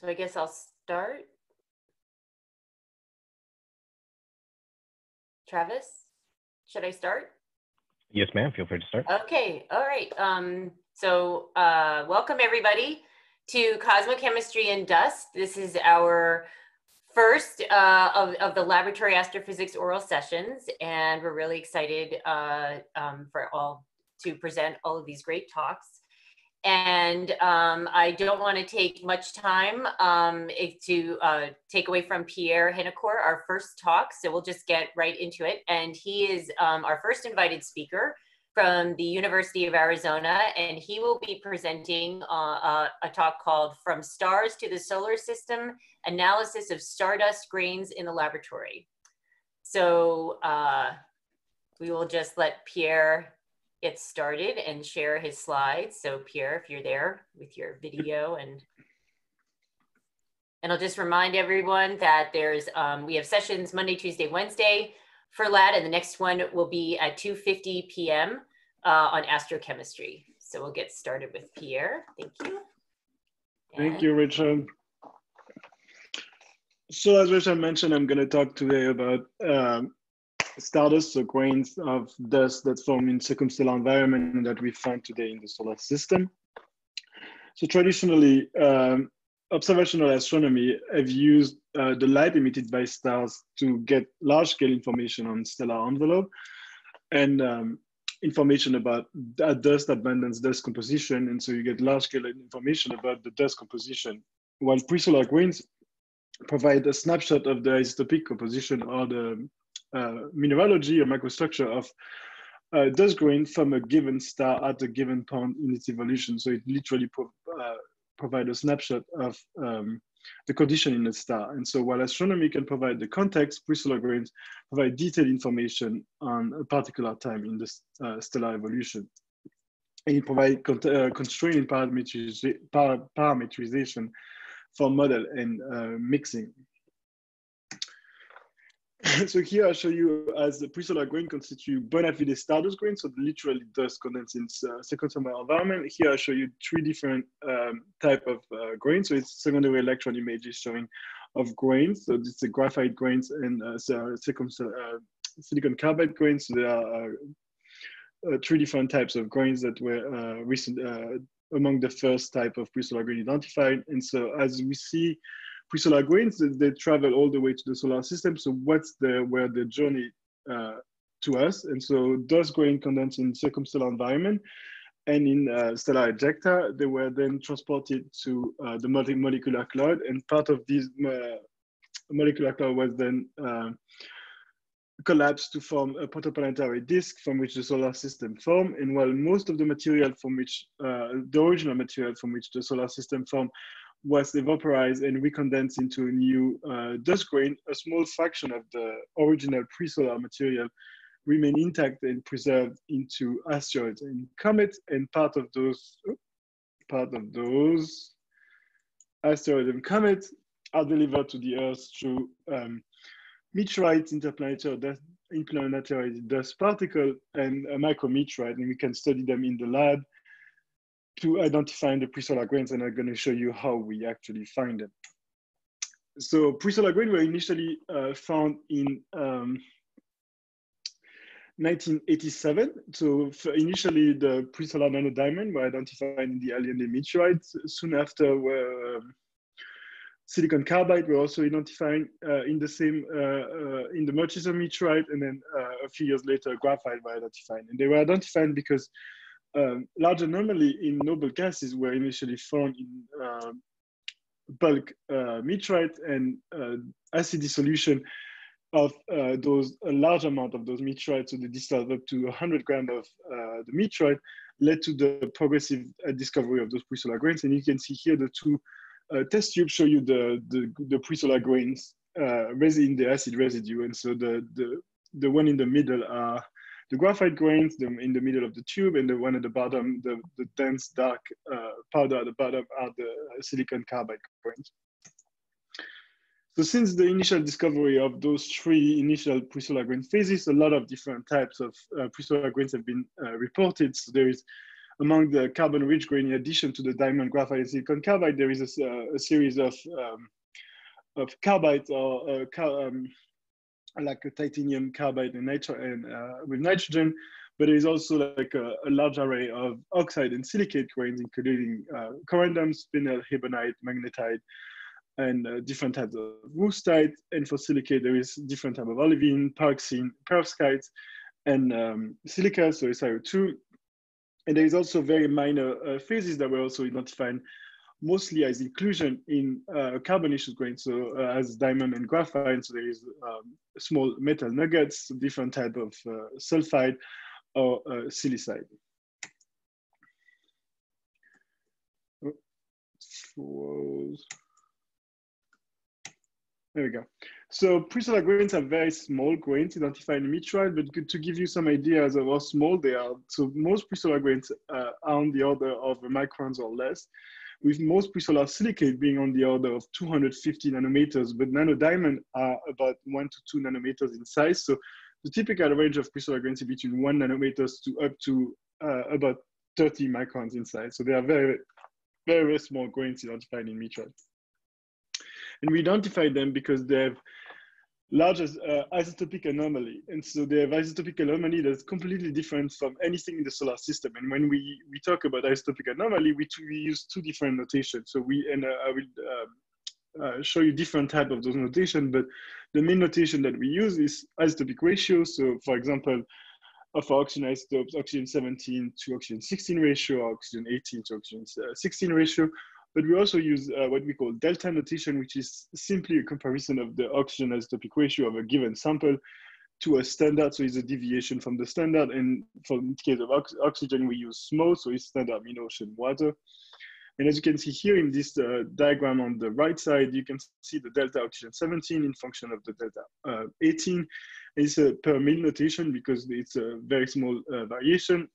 So I guess I'll start. Travis, should I start? Yes, ma'am. Feel free to start. Okay. All right. Um, so uh, welcome everybody to Cosmochemistry and Dust. This is our first uh, of, of the laboratory astrophysics oral sessions, and we're really excited uh, um, for all to present all of these great talks. And um, I don't want to take much time um, to uh, take away from Pierre Haenecour, our first talk. So we'll just get right into it. And he is um, our first invited speaker from the University of Arizona. And he will be presenting uh, uh, a talk called From Stars to the Solar System, Analysis of Stardust Grains in the Laboratory. So uh, we will just let Pierre get started and share his slides. So Pierre, if you're there with your video and and I'll just remind everyone that there's um, we have sessions Monday, Tuesday, Wednesday for LAD, and the next one will be at 2:50 p.m. Uh, on astrochemistry. So we'll get started with Pierre. Thank you. And Thank you, Richard. So as Richard mentioned, I'm going to talk today about um, stardust, so grains of dust that form in circumstellar environment that we find today in the solar system. So traditionally, um, observational astronomy have used uh, the light emitted by stars to get large-scale information on stellar envelope and um, information about dust abundance, dust composition, and so you get large-scale information about the dust composition. While pre-solar grains provide a snapshot of the isotopic composition or the mineralogy or microstructure of uh, dust grain from a given star at a given point in its evolution. So it literally pro uh, provides a snapshot of um, the condition in a star. And so while astronomy can provide the context, pre-solar grains provide detailed information on a particular time in the uh, stellar evolution. And it provides con uh, constraint parametrization for model and uh, mixing. so here I show you as the pre-solar grain constitute bona fide stardust grain, so literally dust condensed in uh, secondary environment. Here I show you three different um, type of uh, grains. So it's secondary electron images showing of grains. So it's the graphite grains and uh, so uh, silicon carbide grains. So there are uh, uh, three different types of grains that were uh, recent among the first type of pre-solar grain identified. And so as we see pre-solar grains, they travel all the way to the solar system. So what's the where the journey uh, to us? And so dust grain condensed in circumstellar environment and in uh, stellar ejecta, they were then transported to uh, the multi molecular cloud. And part of this uh, molecular cloud was then uh, collapsed to form a protoplanetary disk from which the solar system formed. And while most of the material from which, uh, the original material from which the solar system formed was evaporized and recondensed into a new uh, dust grain, a small fraction of the original pre-solar material remain intact and preserved into asteroids and comets, and part of those, part of those asteroids and comets are delivered to the Earth through um, meteorites, interplanetary dust, interplanetary dust particle, and a micrometeorite, and we can study them in the lab to identify the pre-solar grains, and I'm going to show you how we actually find them. So pre-solar grains were initially uh, found in um, 1987. So initially, the pre-solar nanodiamond were identified in the Allende meteorites. Soon after, were um, silicon carbide were also identified uh, in the same uh, uh in the Murchison meteorite, and then uh, a few years later, graphite were identified. And they were identified because um, large anomaly in noble gases were initially found in uh, bulk uh, and uh, acid dissolution of uh, those a large amount of those meteorites, so they distilled up to 100 grams of uh, the meteorite, led to the progressive uh, discovery of those pre-solar grains. And you can see here the two test tubes show you the the, the pre-solar grains in the acid residue, and so the the the one in the middle are the graphite grains the, in the middle of the tube and the one at the bottom, the, the dense dark uh, powder at the bottom are the silicon carbide grains. So since the initial discovery of those three initial pre-solar grain phases, a lot of different types of uh, pre-solar grains have been uh, reported. So there is among the carbon-rich grain, in addition to the diamond, graphite, and silicon carbide, there is a, a series of um, of carbide or uh, car, um, like a titanium carbide and, nitro and uh, with nitrogen, but there is also like a, a, large array of oxide and silicate grains, including uh, corundum, spinel, hibonite, magnetite, and uh, different types of wüstite. And for silicate, there is different type of olivine, pyroxene, perovskite, and um, silica, so SiO2. And there is also very minor uh, phases that were also identified mostly as inclusion in uh, carbonaceous grains, so uh, as diamond and graphite. So there is um, small metal nuggets, different type of uh, sulfide or uh, silicide. There we go. So pre-solar grains are very small grains identified in meteorite, but to give you some ideas of how small they are, so most pre-solar grains uh, are on the order of microns or less with most pre-solar silicate being on the order of 250 nanometers, but nanodiamond are about one to two nanometers in size. So the typical range of pre-solar grains is between one nanometers to up to uh, about 30 microns in size. So they are very, very, small grains identified in meteorite. And we identified them because they have large uh, isotopic anomaly. And so have isotopic anomaly that's completely different from anything in the solar system. And when we, we talk about isotopic anomaly, we, we use two different notations. So we, and uh, I will uh, uh, show you different type of those notation, but the main notation that we use is isotopic ratio. So for example, of oxygen isotopes, oxygen 17 to oxygen 16 ratio, oxygen 18 to oxygen uh, 16 ratio. But we also use uh, what we call delta notation, which is simply a comparison of the oxygen isotopic ratio of a given sample to a standard. So it's a deviation from the standard. And for the case of ox oxygen, we use SMOW, so it's standard mean ocean water. And as you can see here in this uh, diagram on the right side, you can see the delta oxygen 17 in function of the delta uh, 18. It's a per mil notation because it's a very small uh, variation.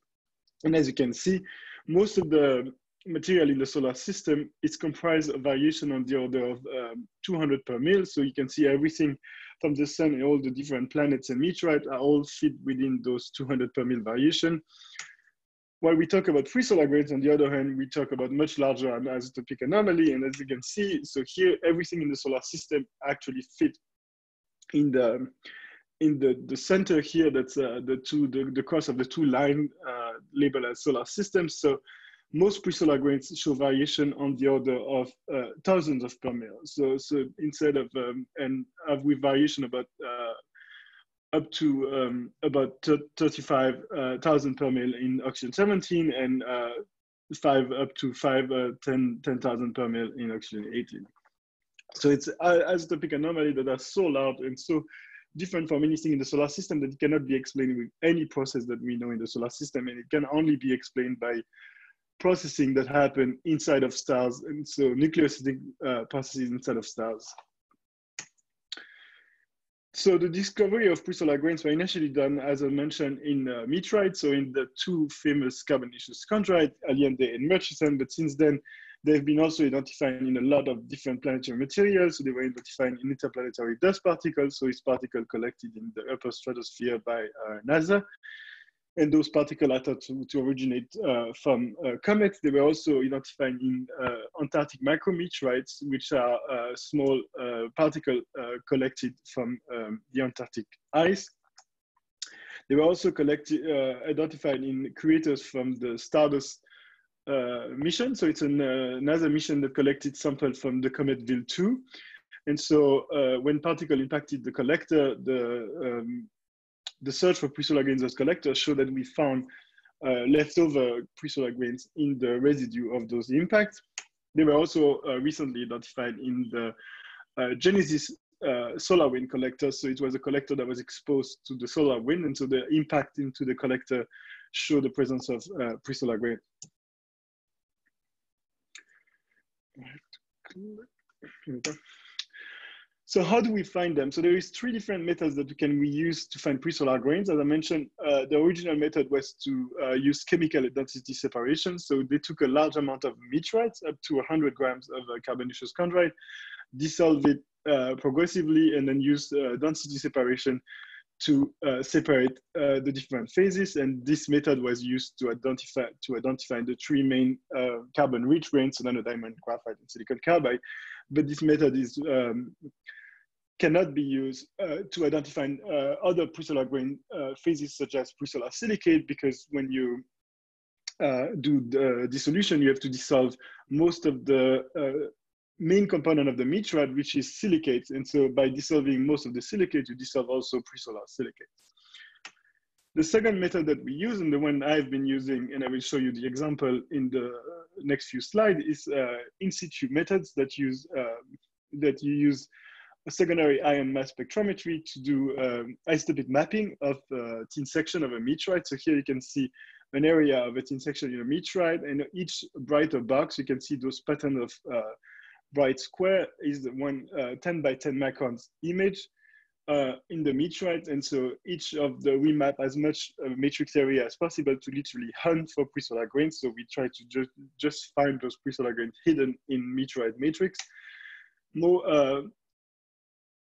And as you can see, most of the material in the solar system is comprised of variation on the order of um, 200 per mil. So you can see everything from the sun and all the different planets and meteorites are all fit within those 200 per mil variation. While we talk about pre-solar grains, on the other hand, we talk about much larger isotopic anomaly. And as you can see, so here, everything in the solar system actually fit in the in the, the center here, that's uh, the two, the, the cross of the two line uh, labeled as solar systems. So most pre-solar grains show variation on the order of uh, thousands of per mil. So, so instead of um, and have with variation about uh, up to um, about 35,000 uh, per mil in oxygen 17 and uh, five up to five uh, 10 per mil in oxygen 18. So it's isotopic anomaly that are so large and so different from anything in the solar system that cannot be explained with any process that we know in the solar system, and it can only be explained by processing that happen inside of stars, and so nucleosynthetic uh, processes inside of stars. So the discovery of pre-solar grains were initially done, as I mentioned, in uh, meteorite, so in the two famous carbonaceous chondrite, Allende and Murchison, but since then, they've been also identified in a lot of different planetary materials. So they were identified in interplanetary dust particles, so it's particle collected in the upper stratosphere by uh, NASA and those particles are thought to, to originate uh, from uh, comets. They were also identified in uh, Antarctic micrometeorites, which are uh, small uh, particles collected from um, the Antarctic ice. They were also collected, identified in craters from the Stardust mission. So it's a NASA mission that collected samples from the comet Wild 2. And so when particle impacted the collector, the um, the search for pre-solar grains as collectors showed that we found uh, leftover pre-solar grains in the residue of those impacts. They were also uh, recently identified in the uh, Genesis uh, solar wind collector. So it was a collector that was exposed to the solar wind. And so the impact into the collector showed the presence of uh, pre-solar grain. So how do we find them? So there is three different methods that we can we use to find pre-solar grains. As I mentioned, uh, the original method was to uh, use chemical density separation. So they took a large amount of meteorites, up to 100 grams of uh, carbonaceous chondrite, dissolved it uh, progressively, and then used uh, density separation to uh, separate the different phases. And this method was used to identify to identify the three main carbon-rich grains, so nanodiamond, graphite, and silicon carbide. But this method is um, cannot be used uh, to identify uh, other presolar grain uh, phases such as presolar silicate because when you do the dissolution, you have to dissolve most of the main component of the meteorite, which is silicates. And so by dissolving most of the silicate, you dissolve also presolar silicates. The second method that we use, and the one I've been using, and I will show you the example in the next few slides, is uh, in situ methods that use uh, that you use secondary ion mass spectrometry to do um, isotopic mapping of the thin section of a meteorite. So here you can see an area of a thin section in a meteorite, and each brighter box, you can see those patterns of uh, bright square is the one uh, 10 by 10 microns image uh, in the meteorite. And so each of the, we map as much uh, matrix area as possible to literally hunt for presolar grains. So we try to just, just find those presolar grains hidden in meteorite matrix. More, uh,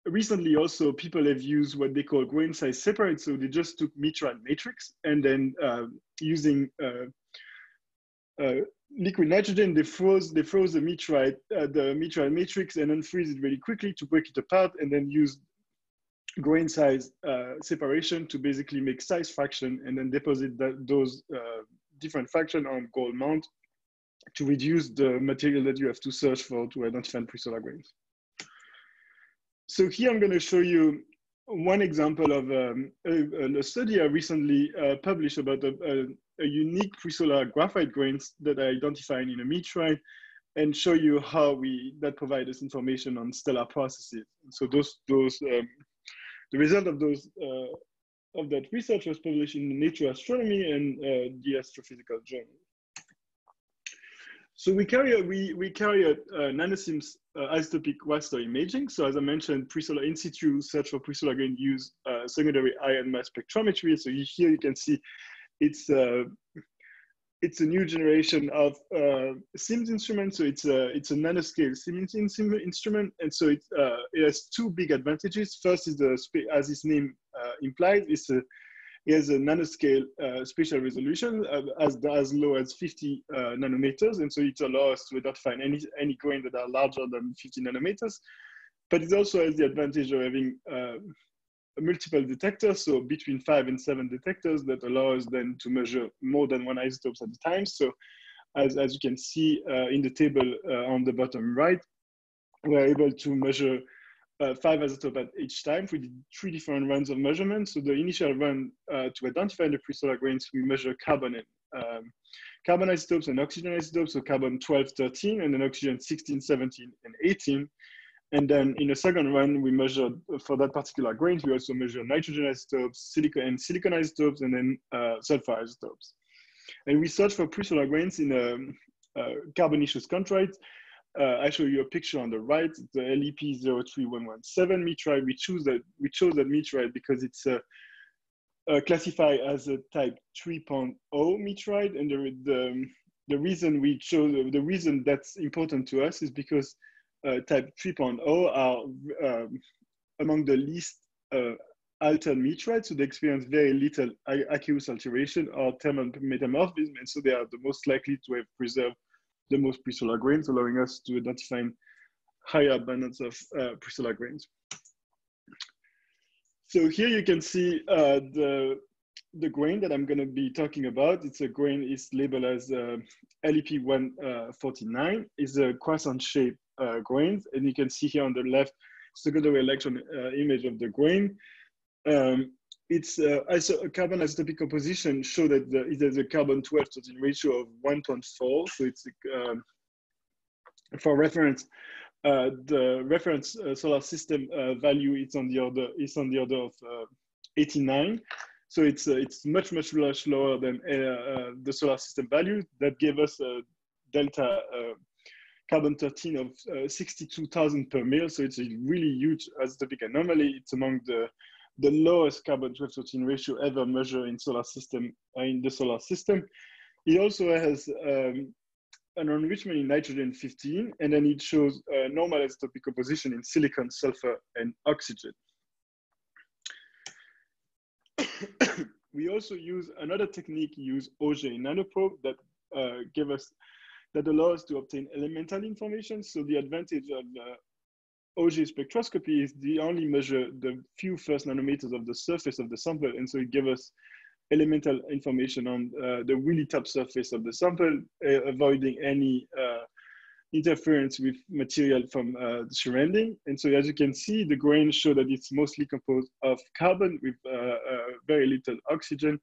recently also people have used what they call grain size separate. So they just took meteorite matrix and then uh, using uh, uh, liquid nitrogen, they froze, they froze the meteorite, uh, the meteorite matrix and unfreeze it really quickly to break it apart and then use grain size uh, separation to basically make size fraction and then deposit that, those uh, different fraction on gold mount to reduce the material that you have to search for to identify presolar grains. So here I'm going to show you one example of um, a, a, study I recently uh, published about a, a, a unique presolar graphite grains that I identified in a meteorite and show you how we that provide us information on stellar processes. So those those um, the result of those uh, of that research was published in Nature Astronomy and uh, the Astrophysical Journal. So we carry out, we, we carry uh, NanoSIMS uh, isotopic raster imaging. So as I mentioned, presolar in situ search for presolar grain use uh, secondary ion mass spectrometry. So you, here you can see it's uh, it's a new generation of uh, SIMS instrument. So it's a it's a nanoscale SIMS instrument, and so it, uh, it has two big advantages. First is the as its name uh, implies, it's a has a nanoscale uh, spatial resolution uh, as as low as 50 uh, nanometers, and so it allows us to identify any any grain that are larger than 50 nanometers. But it also has the advantage of having multiple detectors, so between five and seven detectors that allows then to measure more than one isotopes at a time. So as, as you can see uh, in the table uh, on the bottom right, we're able to measure uh, five isotopes at each time. We did three different runs of measurements. So the initial run uh, to identify the pre-solar grains, we measure carbon and um, carbon isotopes and oxygen isotopes, so carbon 12, 13, and then oxygen 16, 17, and 18. And then in the second run, we measured for that particular grain, we also measure nitrogen isotopes, silicon and silicon isotopes, and then uh, sulfur isotopes. And we search for pre-solar grains in a, a carbonaceous chondrite. Uh, I show you a picture on the right, the LEP 03117 meteorite. We choose that we chose that meteorite because it's uh, uh, classified as a type 3.0 meteorite, and the, the the reason we chose the reason that's important to us is because uh, type 3.0 are um, among the least altered meteorites, so they experience very little aqueous alteration or thermal metamorphism, and so they are the most likely to have preserved the most presolar grains, allowing us to identify higher abundance of uh, grains. So here you can see uh, the the grain that I'm going to be talking about. It's a grain is labeled as uh, LEP 149. It's a croissant shape uh, grains. And you can see here on the left, secondary electron uh, image of the grain. Um, it's uh, iso carbon isotopic composition show that the, it has a carbon 12 13 ratio of 1.4. So it's um, for reference, uh, the reference uh, solar system uh, value is on the order is on the order of 89. So it's it's much much much lower than the solar system value that gave us a delta carbon 13 of uh, 62,000 per mil. So it's a really huge isotopic anomaly. It's among the, the lowest carbon 12 13 ratio ever measured in solar system, uh, in the solar system. It also has um, an enrichment in nitrogen 15, and then it shows uh, normal isotopic composition in silicon, sulfur, and oxygen. we also use another technique, use Auger nanoprobe that uh, give us that allow us to obtain elemental information. So the advantage of Auger spectroscopy is the only measure the few first nanometers of the surface of the sample, and so it gives us elemental information on uh, the really top surface of the sample, uh, avoiding any uh, interference with material from uh, the surrounding. And so as you can see, the grains show that it's mostly composed of carbon with uh, uh, very little oxygen.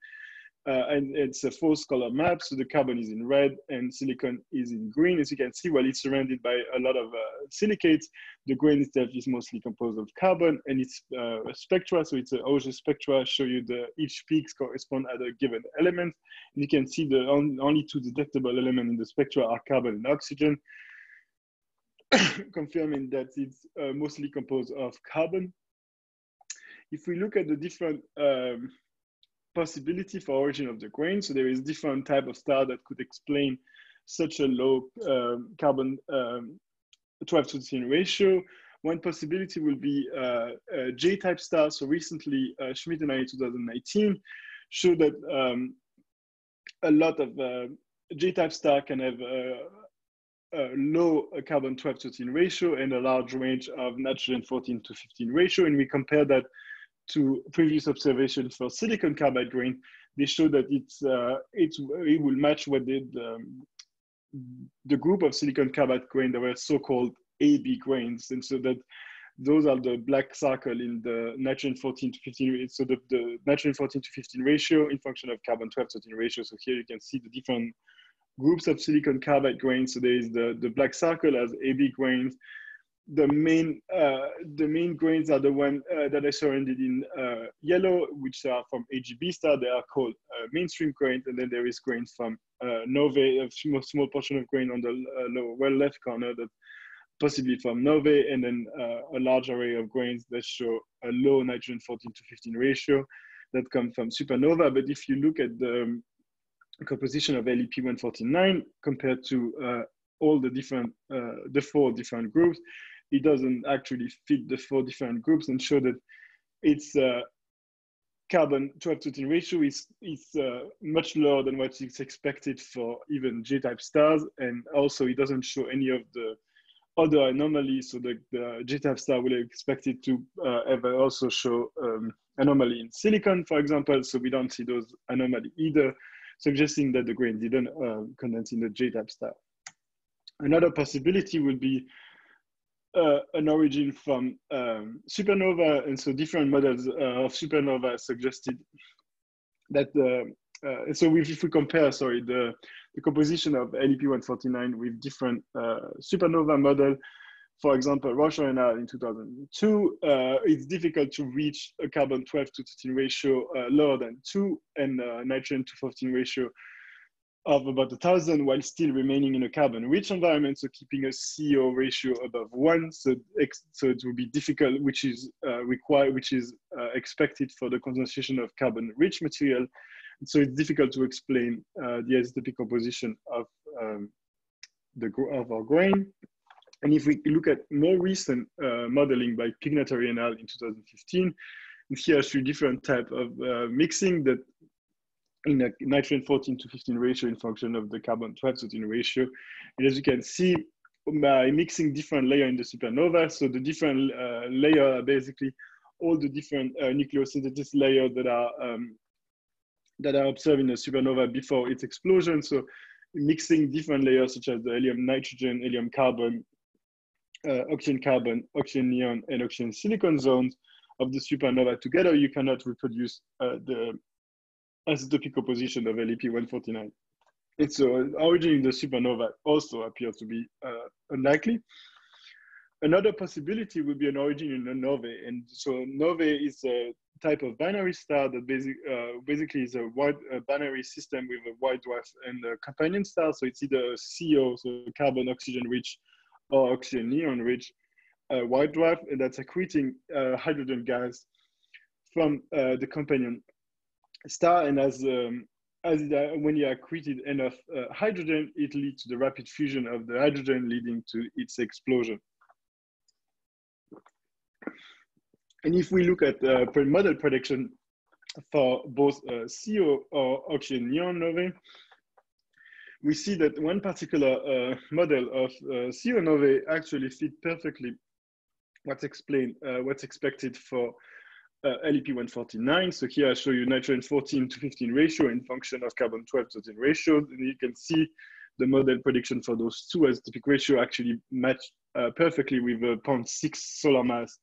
Uh, and it's a false color map. So the carbon is in red and silicon is in green. As you can see, while it's surrounded by a lot of uh, silicates, the grain itself is mostly composed of carbon and it's uh, a spectra. So it's a Auger spectra, show you the each peaks correspond at a given element. And you can see the on, only two detectable elements in the spectra are carbon and oxygen. confirming that it's uh, mostly composed of carbon. If we look at the different um, possibility for origin of the grain, so there is different type of star that could explain such a low um, carbon um, 12 to 10 ratio. One possibility will be uh, a J-type star. So recently, uh, Schmidt and I in 2019 showed that um, a lot of uh, J-type star can have uh, a low carbon 12 to 13 ratio and a large range of nitrogen 14 to 15 ratio. And we compare that to previous observations for silicon carbide grain. They show that it's, uh, it's, it will match what did um, the group of silicon carbide grain that were so-called AB grains. And so that those are the black circle in the nitrogen 14 to 15. So the, the nitrogen 14 to 15 ratio in function of carbon 12 to 13 ratio. So here you can see the different groups of silicon carbide grains. So there is the, the black circle as AB grains. The main, uh, the main grains are the one uh, that are surrounded in uh, yellow, which are from AGB star. They are called uh, mainstream grains. And then there is grains from uh, Novae, a small, small portion of grain on the uh, lower well left corner that possibly from Novae, and then a large array of grains that show a low nitrogen 14 to 15 ratio that come from supernova. But if you look at the um, composition of LEP-149 compared to all the different, uh, the four different groups, it doesn't actually fit the four different groups and show that its uh, carbon 12 to 10 ratio is, is uh, much lower than what is expected for even J-type stars. And also it doesn't show any of the other anomalies. So the, the J-type star will expect it to uh, ever also show um, anomaly in silicon, for example. So we don't see those anomaly either suggesting that the grain didn't uh, condense in the J-type star. Another possibility would be uh, an origin from um, supernova, and so different models uh, of supernova suggested that the uh, so if, if, we compare, sorry, the, the composition of LEP-149 with different uh, supernova model, for example, Rauscher and in 2002, uh, it's difficult to reach a carbon 12 to 13 ratio uh, lower than 2 and uh, nitrogen to 14 ratio of about a 1,000 while still remaining in a carbon rich environment, so keeping a CO ratio above 1. So, so it will be difficult, which is uh, required, which is uh, expected for the concentration of carbon rich material. So it's difficult to explain uh, the isotopic composition of um, the of our grain. And if we look at more recent uh, modeling by Pignatari and al. in 2015, and here are three different type of uh, mixing that in a nitrogen 14 to 15 ratio in function of the carbon 12 to 13 ratio. And as you can see, by mixing different layer in the supernova, so the different uh, layer are basically all the different uh, nucleosynthesis layers that are um, that are observed in the supernova before its explosion. So mixing different layers such as the helium nitrogen, helium carbon, uh, oxygen carbon, oxygen neon, and oxygen silicon zones of the supernova together, you cannot reproduce uh, the isotopic composition of LEP-149. And so origin in the supernova also appears to be uh, unlikely. Another possibility would be an origin in a novae. And so novae is a type of binary star that basic, uh, basically is a wide a binary system with a white dwarf and a companion star. So it's either CO, so carbon oxygen rich or oxygen neon rich uh, white dwarf, and that's accreting uh, hydrogen gas from uh, the companion star. And as um, as when you accreted enough uh, hydrogen, it leads to the rapid fusion of the hydrogen, leading to its explosion. And if we look at uh, model prediction for both uh, CO or oxygen neon novae. We see that one particular uh, model of uh, CO novae actually fit perfectly what's explained, what's expected for uh, LEP 149. So here I show you nitrogen 14 to 15 ratio in function of carbon 12 to 13 ratio. And you can see the model prediction for those two as the isotopic ratio actually match uh, perfectly with a 0.6 solar mass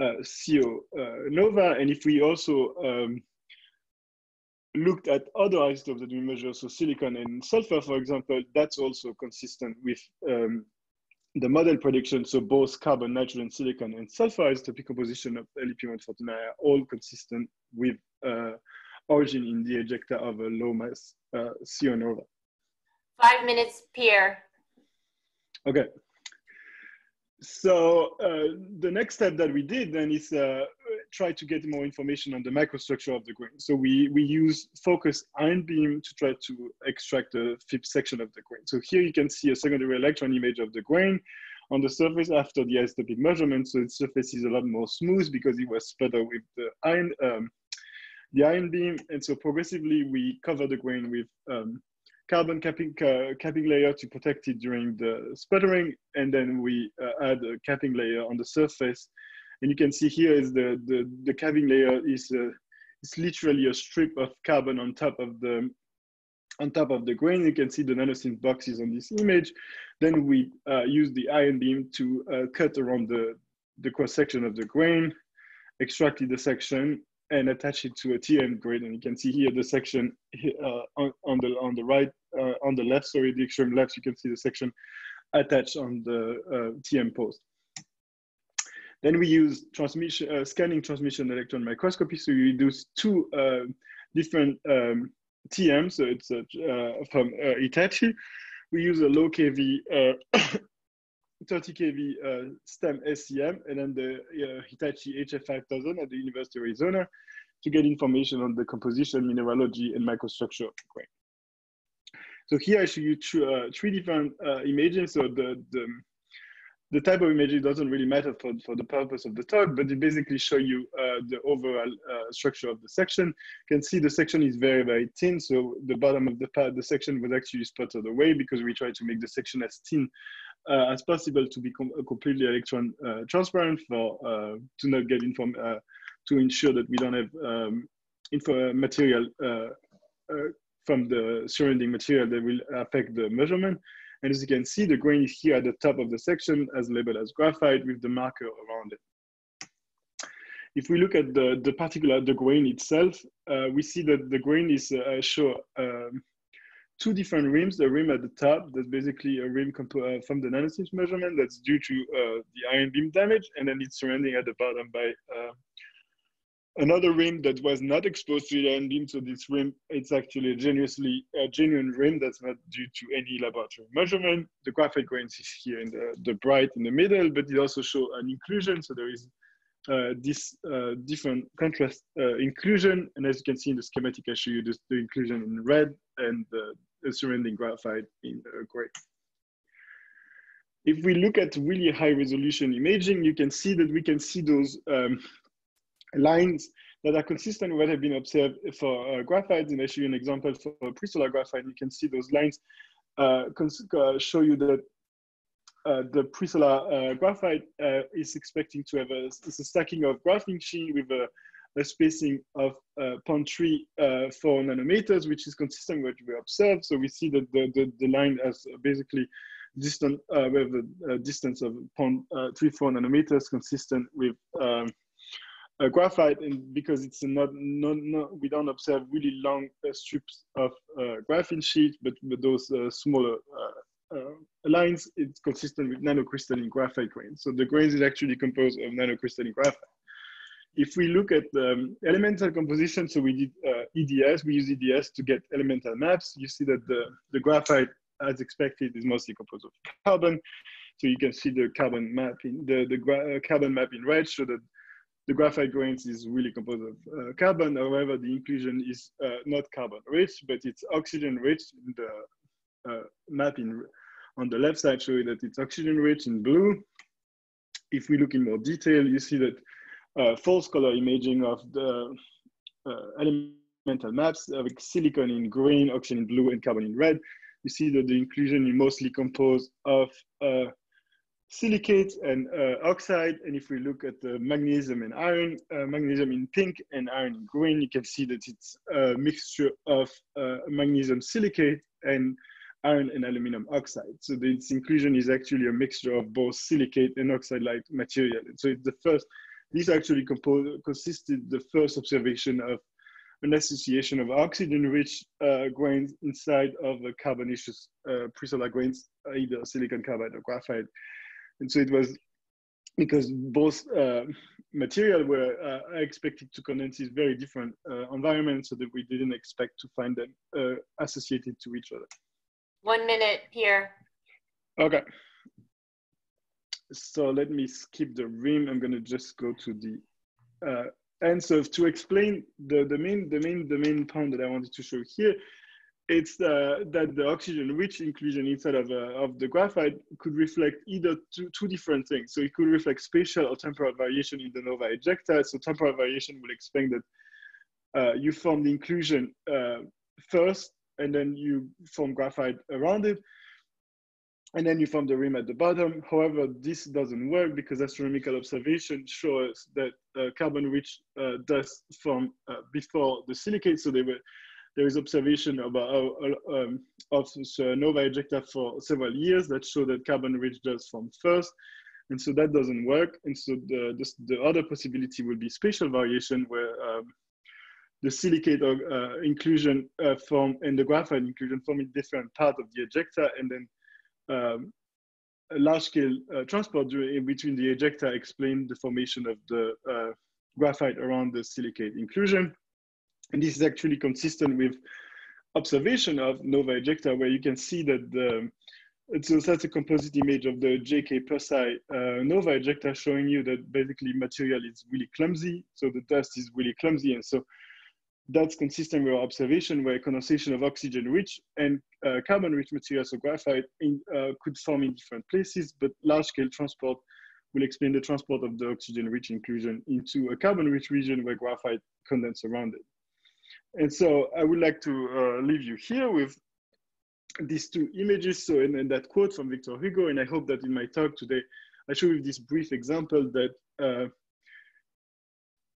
uh, CO uh, nova. And if we also um, looked at other isotopes that we measure, so silicon and sulfur, for example, that's also consistent with um, the model prediction. So both carbon, nitrogen, silicon, and sulfur isotopic composition of LEP-149 are all consistent with uh, origin in the ejecta of a low mass uh, CO nova. Five minutes, Pierre. Okay. So uh, the next step that we did then is uh, try to get more information on the microstructure of the grain. So we, we use focused ion beam to try to extract the FIB section of the grain. So here you can see a secondary electron image of the grain on the surface after the isotopic measurement. So the surface is a lot more smooth because it was sputtered with the ion, um, the ion beam. And so progressively we cover the grain with um, carbon capping, uh, capping layer to protect it during the sputtering. And then we uh, add a capping layer on the surface. And you can see here is the, the, the capping layer is uh, it's literally a strip of carbon on top of the on top of the grain. You can see the NanoSIMS boxes on this image. Then we uh, use the ion beam to uh, cut around the, the cross section of the grain, extracted the section, and attach it to a TEM grid. And you can see here the section uh, on, on, the on the right, uh, on the left, sorry, the extreme left, you can see the section attached on the uh, TEM post. Then we use transmission, uh, scanning transmission electron microscopy. So we use two uh, different um, TEMs. So it's uh, from Hitachi. We use a low KV 30 kV uh, STEM SEM and then the uh, Hitachi HF5000 at the University of Arizona to get information on the composition, mineralogy, and microstructure of the grain. So here I show you uh, three different uh, images. So the, the, the, type of imaging doesn't really matter for, for the purpose of the talk, but it basically show you uh, the overall uh, structure of the section. You can see the section is very, very thin. So the bottom of the, the section was actually spotted away because we tried to make the section as thin uh, as possible to be com completely electron uh, transparent for uh, to not get inform to ensure that we don't have um, info material from the surrounding material that will affect the measurement. And as you can see, the grain is here at the top of the section as labeled as graphite with the marker around it. If we look at the, the particular, the grain itself, uh, we see that the grain is uh, um, two different rims. The rim at the top, that's basically a rim uh, from the NanoSIMS measurement that's due to uh, the ion beam damage, and then it's surrounding at the bottom by uh, another rim that was not exposed to the ion beam. So this rim, it's actually a genuinely a genuine rim that's not due to any laboratory measurement. The graphite grains is here in the, the bright in the middle, but it also show an inclusion. So there is uh, this uh, different contrast uh, inclusion. And as you can see in the schematic, I show you this, the inclusion in red and the surrounding graphite in gray. If we look at really high resolution imaging, you can see that we can see those um, lines that are consistent with what have been observed for uh, graphite. And I show you an example for pre-solar graphite. You can see those lines uh, uh, show you that uh, the pre-solar uh, graphite is expecting to have a, a, stacking of graphene sheet with a, a spacing of uh, 0.34 nanometers, which is consistent with what we observed. So we see that the, the, the line has basically distant, uh, have a, a, distance of 0.34 nanometers consistent with um, graphite and because it's not, not, not, we don't observe really long strips of graphene sheet, but, but those smaller uh, lines, it's consistent with nanocrystalline graphite grains. So the grains is actually composed of nanocrystalline graphite. If we look at the um, elemental composition, so we did uh, EDS, we use EDS to get elemental maps. You see that the, the graphite, as expected, is mostly composed of carbon. So you can see the carbon map in the, the uh, carbon map in red, so that the graphite grains is really composed of uh, carbon. However, the inclusion is uh, not carbon rich, but it's oxygen rich in the uh, map in, on the left side show that it's oxygen rich in blue. If we look in more detail, you see that uh, false color imaging of the uh, elemental maps with silicon in green, oxygen in blue, and carbon in red. You see that the inclusion is mostly composed of uh, silicate and uh, oxide. And if we look at the magnesium and iron, uh, magnesium in pink and iron in green, you can see that it's a mixture of uh, magnesium silicate and iron and aluminum oxide. So its inclusion is actually a mixture of both silicate and oxide-like material. So it's the first, this actually composed, consisted the first observation of an association of oxygen-rich uh, grains inside of a carbonaceous uh, pre-solar grains, either silicon carbide or graphite. And so it was because both uh, material were uh, expected to condense in very different uh, environments so that we didn't expect to find them uh, associated to each other. One minute, Pierre. Okay. So let me skip the rim. I'm gonna just go to the uh, so to explain the, the main the main the main point that I wanted to show here, it's uh, that the oxygen-rich inclusion inside of, uh, of the graphite could reflect either two, two different things. So it could reflect spatial or temporal variation in the nova ejecta. So temporal variation will explain that uh, you form the inclusion uh, first, and then you form graphite around it and then you form the rim at the bottom. However, this doesn't work because astronomical observation shows that uh, carbon-rich uh, dust form uh, before the silicate. So were, there is observation about, uh, um, of nova ejecta for several years that show that carbon-rich dust form first. And so that doesn't work. And so the, the, the other possibility would be spatial variation where um, the silicate uh, inclusion uh, form and the graphite inclusion form in different part of the ejecta and then um, large-scale uh, transport in between the ejecta explain the formation of the uh, graphite around the silicate inclusion. And this is actually consistent with observation of nova ejecta, where you can see that the, so that's a composite image of the GK Persei uh, nova ejecta showing you that basically material is really clumsy. So the dust is really clumsy. And so that's consistent with our observation where condensation of oxygen-rich and uh, carbon-rich materials, so graphite, in, uh, could form in different places, but large-scale transport will explain the transport of the oxygen-rich inclusion into a carbon-rich region where graphite condense around it. And so I would like to uh, leave you here with these two images. So in, that quote from Victor Hugo, and I hope that in my talk today, I show you this brief example that uh,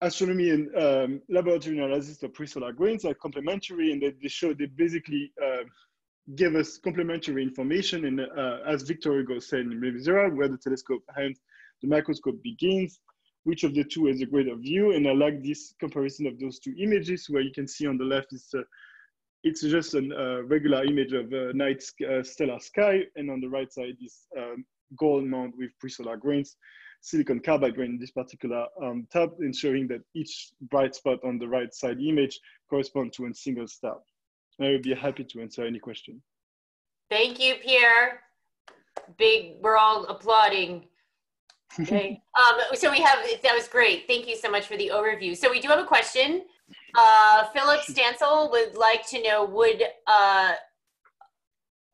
astronomy and um, laboratory analysis of pre-solar grains are complementary and that they show they basically uh, give us complementary information and uh, as Victor Hugo said in Zero, where the telescope ends, the microscope begins, which of the two has a greater view? And I like this comparison of those two images where you can see on the left is uh, it's just a uh, regular image of a night uh, stellar sky and on the right side is um, gold mount with pre-solar grains silicon carbide grain in this particular um, tab, ensuring that each bright spot on the right side image correspond to a single star. I would be happy to answer any question. Thank you, Pierre. Big, we're all applauding. Okay. um, so we have, that was great. Thank you so much for the overview. So we do have a question. Uh, Philip Stancil would like to know, would uh,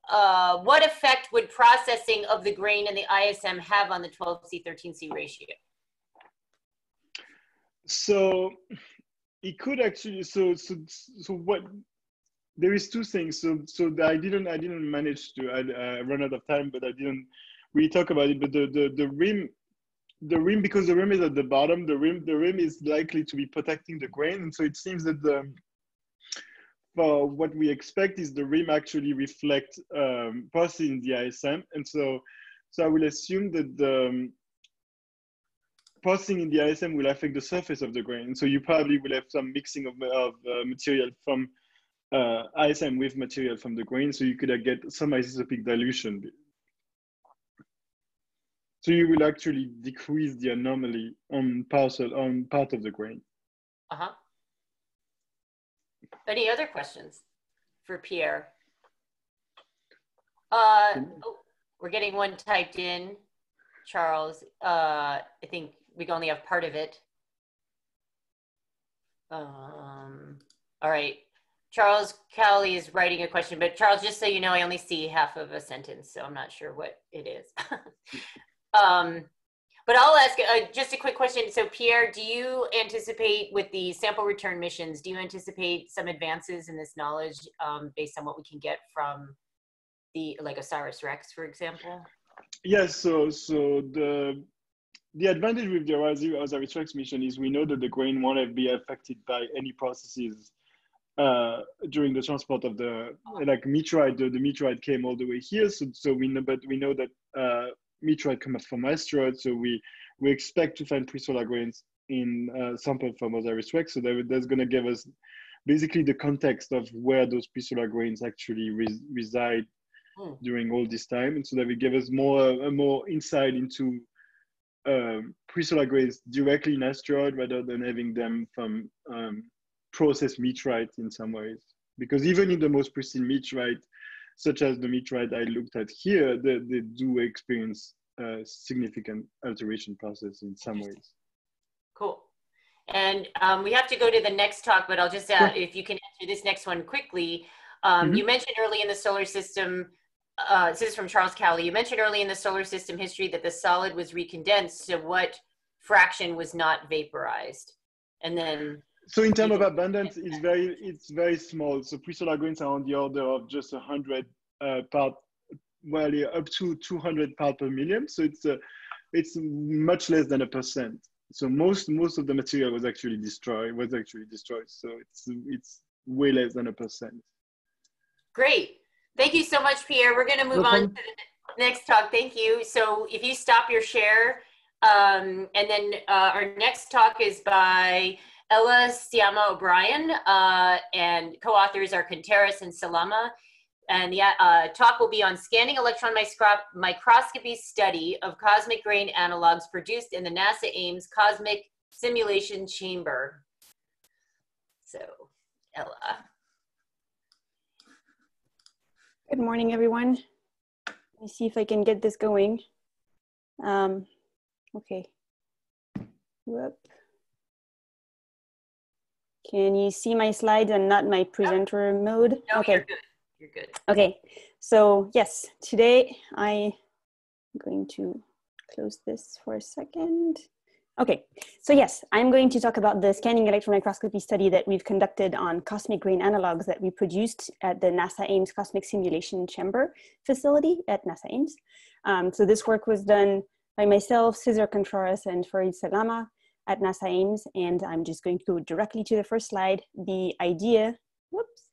uh, what effect would processing of the grain and the ISM have on the 12C, 13C ratio? So it could actually, so, so, so what, there is two things. So, so I didn't, I didn't manage to, I, I run out of time, but I didn't really talk about it. But the, the, the rim, the rim, because the rim is at the bottom, the rim, the rim is likely to be protecting the grain. And so it seems that the, for what we expect is the rim actually reflect um, in the ISM. And so, so I will assume that the um, in the ISM will affect the surface of the grain. So you probably will have some mixing of, of uh, material from uh, ISM with material from the grain. So you could uh, get some isotopic dilution. So you will actually decrease the anomaly on parcel on part of the grain. Uh-huh. Any other questions for Pierre? Uh, oh, we're getting one typed in, Charles. Uh, I think we only have part of it. Um, all right. Charles Cowley is writing a question, but Charles, just so you know, I only see half of a sentence, so I'm not sure what it is. um, But I'll ask uh, just a quick question. So Pierre, do you anticipate with the sample return missions, do you anticipate some advances in this knowledge um, based on what we can get from the like OSIRIS REx, for example? Yes, so so the the advantage with the OSIRIS REx mission is we know that the grain won't be affected by any processes uh, during the transport of the like meteorite. The, the meteorite came all the way here, so so we know, but we know that uh, meteorite comes from asteroids, so we we expect to find pre-solar grains in uh, sample from OSIRIS REx. So that, that's going to give us basically the context of where those pre-solar grains actually res reside hmm. during all this time, and so that will give us more uh, more insight into um, pre-solar grains directly in asteroid rather than having them from um, processed meteorite in some ways. Because even in the most pristine meteorite, such as the meteorite I looked at here, they, they do experience a significant alteration process in some ways. Cool. And um, we have to go to the next talk, but I'll just add, sure. if you can answer this next one quickly. Um, mm-hmm. You mentioned early in the solar system, uh, this is from Charles Cowley. You mentioned early in the solar system history that the solid was recondensed. So what fraction was not vaporized? And then so in terms of abundance, it's very it's very small. So pre-solar grains are on the order of just 100 uh, part, well, up to 200 part per million. So it's uh, it's much less than a percent. So most most of the material was actually destroyed. Was actually destroyed. So it's it's way less than a percent. Great. Thank you so much, Pierre. We're going to move on to the next talk. Thank you. So if you stop your share, um, and then uh, our next talk is by Ella Sciamma O'Brien, uh, and co-authors are Contreras and Salama. And the uh, talk will be on scanning electron microscopy study of cosmic grain analogs produced in the NASA Ames Cosmic Simulation Chamber. So, Ella. Good morning, everyone. Let me see if I can get this going. Um, okay. Whoop. Can you see my slides and not my presenter mode? No, okay. You're good. You're good. Okay. So yes, today I'm going to close this for a second. Okay, so yes, I'm going to talk about the scanning electron microscopy study that we've conducted on cosmic grain analogs that we produced at the NASA Ames Cosmic Simulation Chamber facility at NASA Ames. Um, so this work was done by myself, Cesar Contreras, and Farid Salama, at NASA Ames, and I'm just going to go directly to the first slide. The idea, whoops.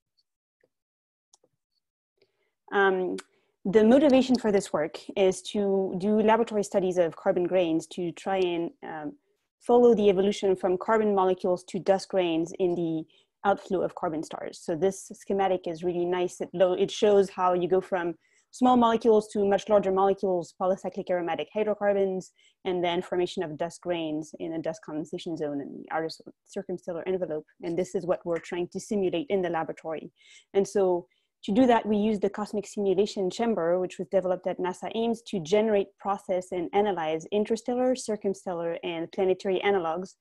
Um, the motivation for this work is to do laboratory studies of carbon grains to try and um, follow the evolution from carbon molecules to dust grains in the outflow of carbon stars. So this schematic is really nice. It, it shows how you go from small molecules to much larger molecules, polycyclic aromatic hydrocarbons, and then formation of dust grains in a dust condensation zone in the outer circumstellar envelope. And this is what we're trying to simulate in the laboratory. And so to do that, we use the Cosmic Simulation Chamber, which was developed at NASA Ames to generate, process, and analyze interstellar, circumstellar, and planetary analogs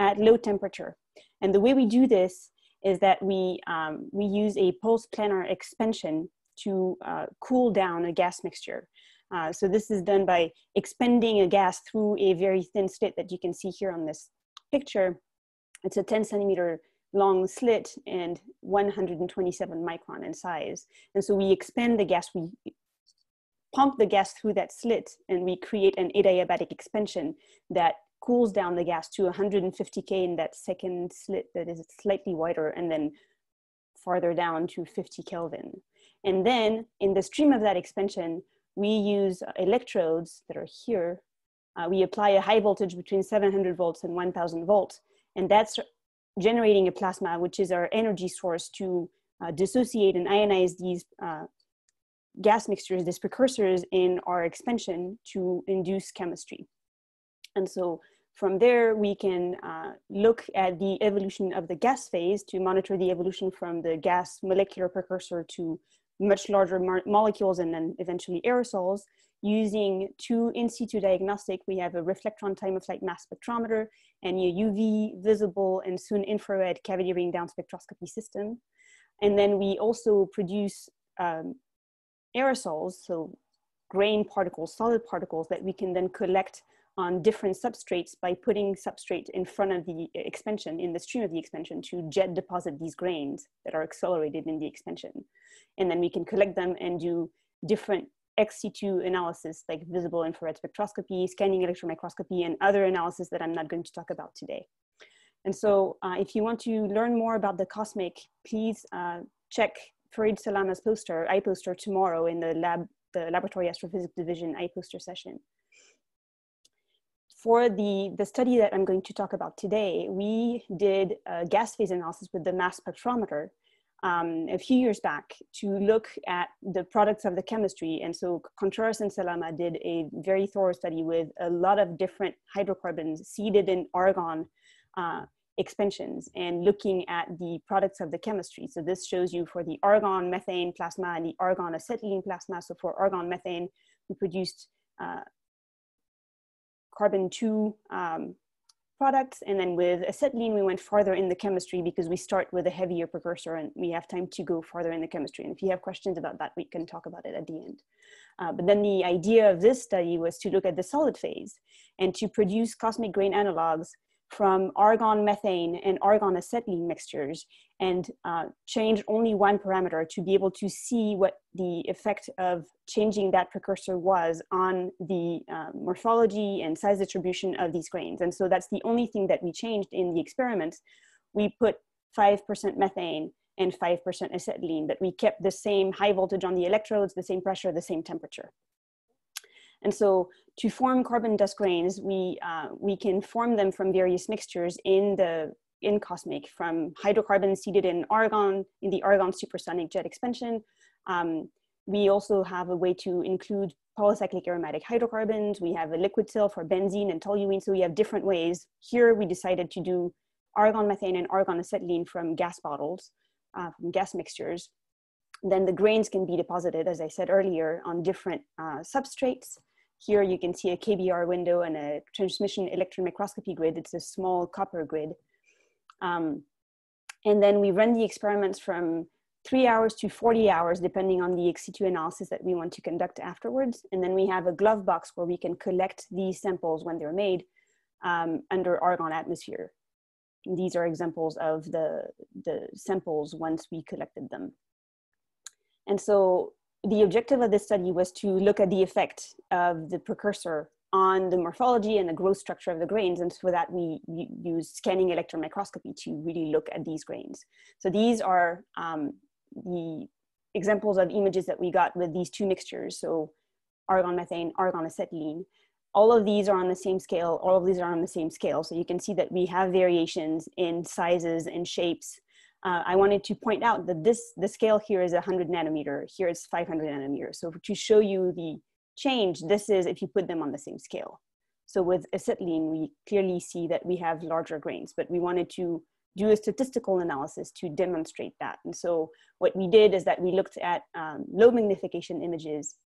at low temperature. And the way we do this is that we, um, we use a pulse planar expansion to uh, cool down a gas mixture. Uh, so this is done by expanding a gas through a very thin slit that you can see here on this picture. It's a 10 centimeter long slit and 127 micron in size. And so we expand the gas, we pump the gas through that slit and we create an adiabatic expansion that cools down the gas to 150K in that second slit that is slightly wider and then farther down to 50 Kelvin. And then in the stream of that expansion, we use electrodes that are here. Uh, we apply a high voltage between 700 volts and 1000 volts. And that's generating a plasma, which is our energy source to uh, dissociate and ionize these uh, gas mixtures, these precursors in our expansion to induce chemistry. And so from there, we can uh, look at the evolution of the gas phase to monitor the evolution from the gas molecular precursor to much larger molecules and then eventually aerosols using two in situ diagnostic. We have a reflectron time of flight mass spectrometer and a UV visible and soon infrared cavity ring down spectroscopy system. And then we also produce um, aerosols, so grain particles, solid particles that we can then collect on different substrates by putting substrate in front of the expansion, in the stream of the expansion to jet deposit these grains that are accelerated in the expansion. And then we can collect them and do different ex situ analysis like visible infrared spectroscopy, scanning electron microscopy, and other analysis that I'm not going to talk about today. And so uh, if you want to learn more about the COSMIC, please uh, check Farid Salama's poster, iPoster tomorrow in the lab, the Laboratory Astrophysics Division iPoster session. For the, the study that I'm going to talk about today, we did a gas phase analysis with the mass spectrometer um, a few years back to look at the products of the chemistry. And so Contreras and Salama did a very thorough study with a lot of different hydrocarbons seeded in argon uh, expansions and looking at the products of the chemistry. So this shows you for the argon methane plasma and the argon acetylene plasma. So for argon methane, we produced uh, carbon two um, products. And then with acetylene, we went farther in the chemistry because we start with a heavier precursor and we have time to go farther in the chemistry. And if you have questions about that, we can talk about it at the end. Uh, but then the idea of this study was to look at the solid phase and to produce cosmic grain analogs from argon methane and argon acetylene mixtures and uh, change only one parameter to be able to see what the effect of changing that precursor was on the uh, morphology and size distribution of these grains. And so that's the only thing that we changed in the experiments. We put 5% methane and 5% acetylene, but we kept the same high voltage on the electrodes, the same pressure, the same temperature. And so to form carbon dust grains, we, uh, we can form them from various mixtures in the in COSMIC from hydrocarbons seeded in argon, in the argon supersonic jet expansion. Um, we also have a way to include polycyclic aromatic hydrocarbons. We have a liquid cell for benzene and toluene. So we have different ways. Here we decided to do argon methane and argon acetylene from gas bottles, uh, from gas mixtures. Then the grains can be deposited, as I said earlier, on different uh, substrates. Here you can see a KBR window and a transmission electron microscopy grid. It's a small copper grid. Um, and then we run the experiments from three hours to 40 hours, depending on the ex situ analysis that we want to conduct afterwards. And then we have a glove box where we can collect these samples when they're made um, under argon atmosphere. And these are examples of the, the samples once we collected them. And so the objective of this study was to look at the effect of the precursor on the morphology and the growth structure of the grains. And for that, we use scanning electron microscopy to really look at these grains. So these are um, the examples of images that we got with these two mixtures. So argon methane, argon acetylene. All of these are on the same scale. All of these are on the same scale. So you can see that we have variations in sizes and shapes uh, I wanted to point out that this, the scale here is 100 nanometer, here it's 500 nanometers. So to show you the change, this is if you put them on the same scale. So with acetylene, we clearly see that we have larger grains, but we wanted to do a statistical analysis to demonstrate that. And so what we did is that we looked at um, low magnification images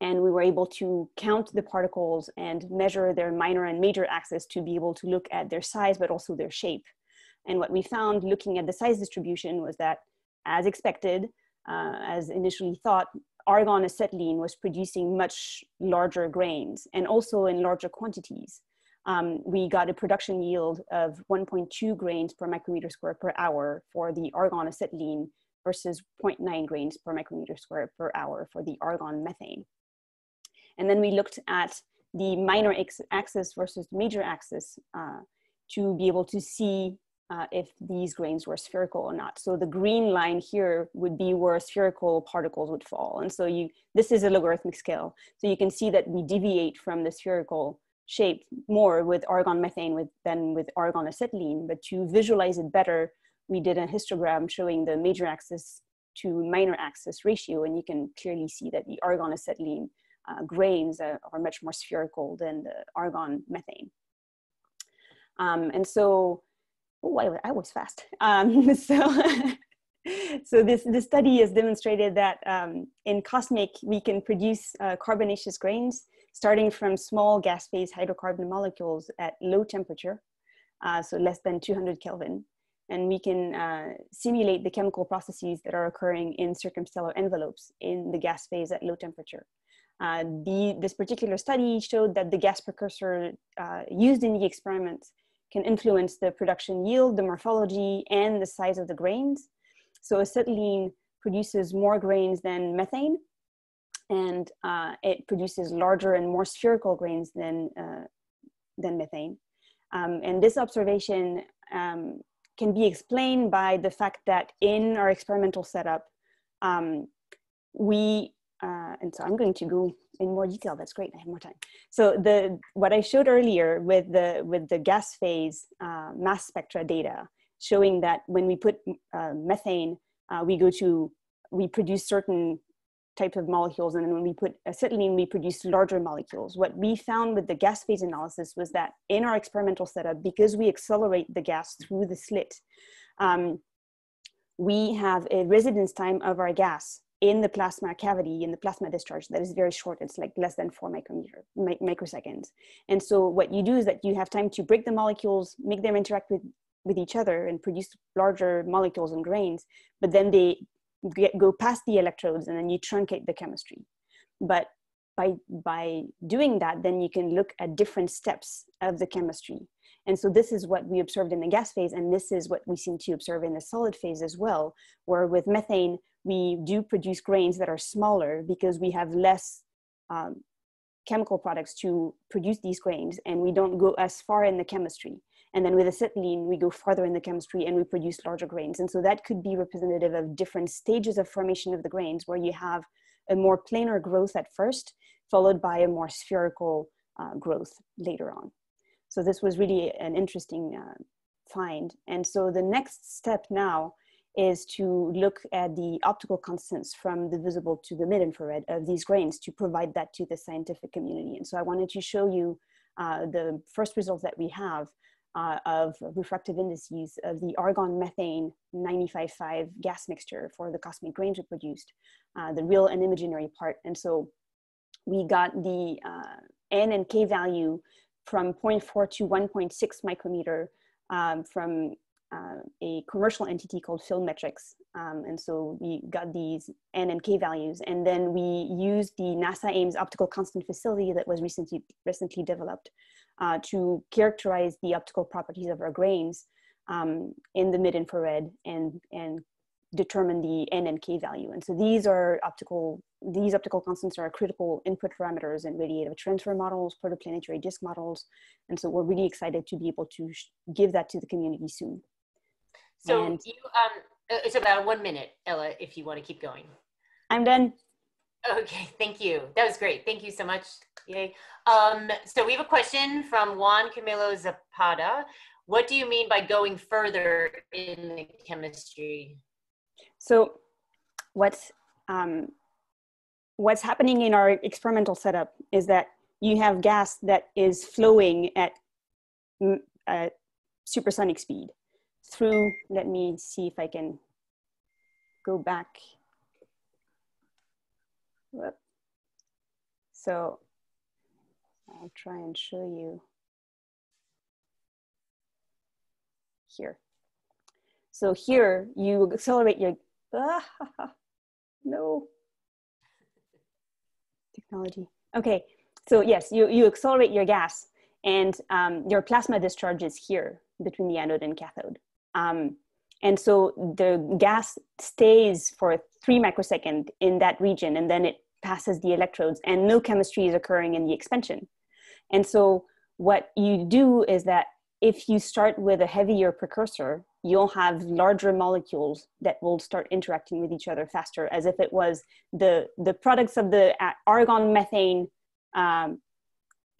and we were able to count the particles and measure their minor and major axis to be able to look at their size, but also their shape. And what we found looking at the size distribution was that, as expected, uh, as initially thought, argon acetylene was producing much larger grains and also in larger quantities. Um, we got a production yield of 1.2 grains per micrometer square per hour for the argon acetylene versus 0.9 grains per micrometer square per hour for the argon methane. And then we looked at the minor axis versus the major axis uh, to be able to see uh, if these grains were spherical or not. So the green line here would be where spherical particles would fall. And so you, this is a logarithmic scale. So you can see that we deviate from the spherical shape more with argon methane with, than with argon acetylene. But to visualize it better, we did a histogram showing the major axis to minor axis ratio. And you can clearly see that the argon acetylene uh, grains are, are, much more spherical than the argon methane. Um, and so oh, I, I was fast. Um, so, so this, this study has demonstrated that um, in COSMIC, we can produce uh, carbonaceous grains starting from small gas phase hydrocarbon molecules at low temperature, uh, so less than 200 Kelvin. And we can uh, simulate the chemical processes that are occurring in circumstellar envelopes in the gas phase at low temperature. Uh, the, this particular study showed that the gas precursor uh, used in the experiment can influence the production yield, the morphology, and the size of the grains. So acetylene produces more grains than methane, and uh, it produces larger and more spherical grains than, uh, than methane. Um, and this observation um, can be explained by the fact that in our experimental setup, um, we, uh, and so I'm going to go in more detail. That's great. I have more time. So the what I showed earlier with the with the gas phase uh, mass spectra data, showing that when we put uh, methane, uh, we go to we produce certain types of molecules, and then when we put acetylene, we produce larger molecules. What we found with the gas phase analysis was that in our experimental setup, because we accelerate the gas through the slit, um, we have a residence time of our gas in the plasma cavity, in the plasma discharge, that is very short. It's like less than four micrometer, microseconds. And so what you do is that you have time to break the molecules, make them interact with, with each other and produce larger molecules and grains, but then they get, go past the electrodes and then you truncate the chemistry. But by, by doing that, then you can look at different steps of the chemistry. And so this is what we observed in the gas phase, and this is what we seem to observe in the solid phase as well, where with methane, we do produce grains that are smaller because we have less um, chemical products to produce these grains, and we don't go as far in the chemistry. And then with acetylene, we go farther in the chemistry and we produce larger grains. And so that could be representative of different stages of formation of the grains where you have a more planar growth at first, followed by a more spherical uh, growth later on. So this was really an interesting uh, find. And so the next step now is to look at the optical constants from the visible to the mid-infrared of these grains to provide that to the scientific community. And so I wanted to show you uh, the first results that we have uh, of refractive indices of the argon methane 95.5 gas mixture for the cosmic grains we produced, uh, the real and imaginary part. And so we got the uh, N and K value from 0.4 to 1.6 micrometer um, from uh, a commercial entity called Filmetrics. Um, and so we got these N and K values. And then we used the NASA Ames optical constant facility that was recently, recently developed uh, to characterize the optical properties of our grains um, in the mid-infrared and, and determine the N and K value. And so these are optical, these optical constants are critical input parameters in radiative transfer models, protoplanetary disk models. And so we're really excited to be able to give that to the community soon. So and you, um, uh, it's about one minute, Ella, if you want to keep going. I'm done. Okay, thank you. That was great. Thank you so much. Yay. Um, so we have a question from Juan Camilo Zapata. What do you mean by going further in the chemistry? So what's, um, what's happening in our experimental setup is that you have gas that is flowing at, at supersonic speed through, let me see if I can go back. So I'll try and show you here. So here you accelerate your, ah, no, technology. Okay, so yes, you, you accelerate your gas and um, your plasma discharge is here between the anode and cathode. Um, and so the gas stays for three microsecond in that region and then it passes the electrodes and no chemistry is occurring in the expansion. And so what you do is that if you start with a heavier precursor, you'll have larger molecules that will start interacting with each other faster as if it was the, the products of the uh, argon methane um,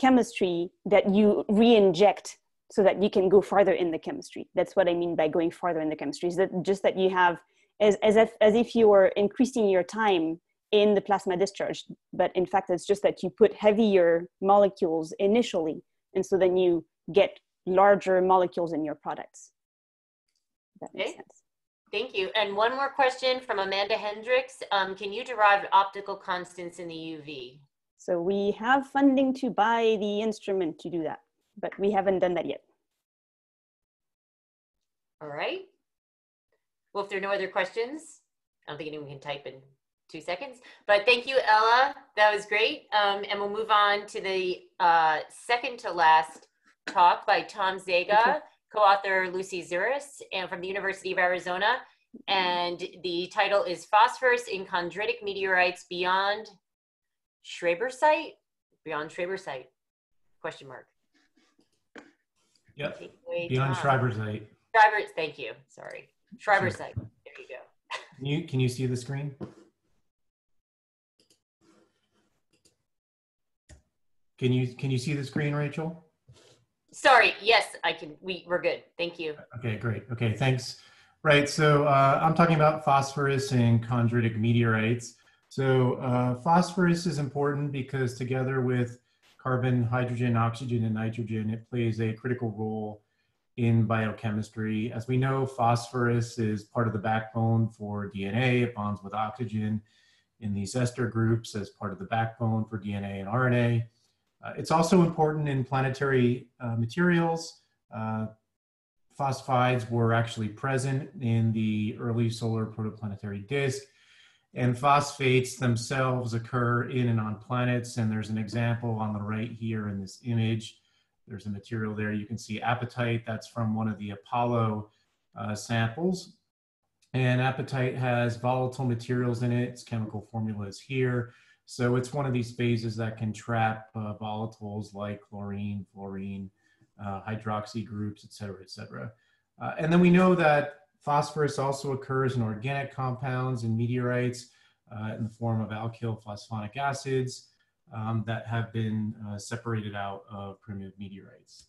chemistry that you re-inject so that you can go farther in the chemistry. That's what I mean by going farther in the chemistry. Is that just that you have as, as if as if you were increasing your time in the plasma discharge, but in fact it's just that you put heavier molecules initially, and so then you get larger molecules in your products. That makes okay. sense. Thank you. And one more question from Amanda Hendrix. Um, can you derive optical constants in the UV? So we have funding to buy the instrument to do that but we haven't done that yet. All right. Well, if there are no other questions, I don't think anyone can type in two seconds. But thank you, Ella. That was great. Um, and we'll move on to the uh, second to last talk by Tom Zega, co-author Lucy Ziurys, and from the University of Arizona. And the title is Phosphorus in Chondritic Meteorites Beyond Schreiber Site? Beyond Schreiber Site? Question mark. Yep. Beyond Tom. Schreiber's height. Schreiber, thank you. Sorry. Schreiber Sure. Site. There you go. Can you, can you see the screen? Can you, can you see the screen, Rachel? Sorry. Yes, I can. We, we're good. Thank you. Okay, great. Okay, thanks. Right, so uh, I'm talking about phosphorus and chondritic meteorites. So uh, phosphorus is important because together with carbon, hydrogen, oxygen, and nitrogen, it plays a critical role in biochemistry. As we know, phosphorus is part of the backbone for DNA. It bonds with oxygen in these ester groups as part of the backbone for DNA and RNA. Uh, it's also important in planetary uh, materials. Uh, phosphides were actually present in the early solar protoplanetary disk. And phosphates themselves occur in and on planets. And there's an example on the right here in this image. There's a material there. You can see apatite. That's from one of the Apollo uh, samples. And apatite has volatile materials in it. Its chemical formula is here. So it's one of these phases that can trap uh, volatiles like chlorine, fluorine, uh, hydroxy groups, et cetera, et cetera. Uh, and then we know that phosphorus also occurs in organic compounds and meteorites uh, in the form of alkyl phosphonic acids um, that have been uh, separated out of primitive meteorites.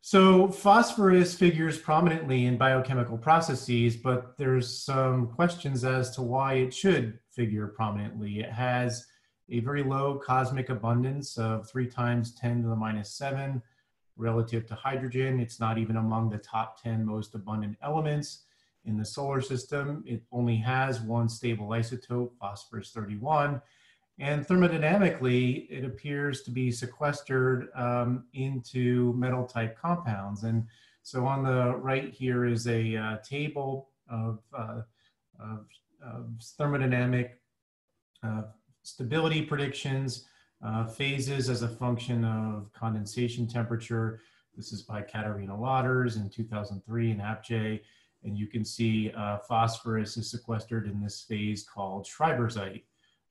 So phosphorus figures prominently in biochemical processes, but there's some questions as to why it should figure prominently. It has a very low cosmic abundance of three times 10 to the minus seven relative to hydrogen. It's not even among the top 10 most abundant elements in the solar system. It only has one stable isotope, phosphorus 31. And thermodynamically, it appears to be sequestered um, into metal type compounds. And so on the right here is a uh, table of, uh, of, of thermodynamic uh, stability predictions, uh, phases as a function of condensation temperature. This is by Katharina Lodders in 2003 in APJ. And you can see uh, phosphorus is sequestered in this phase called Schreibersite,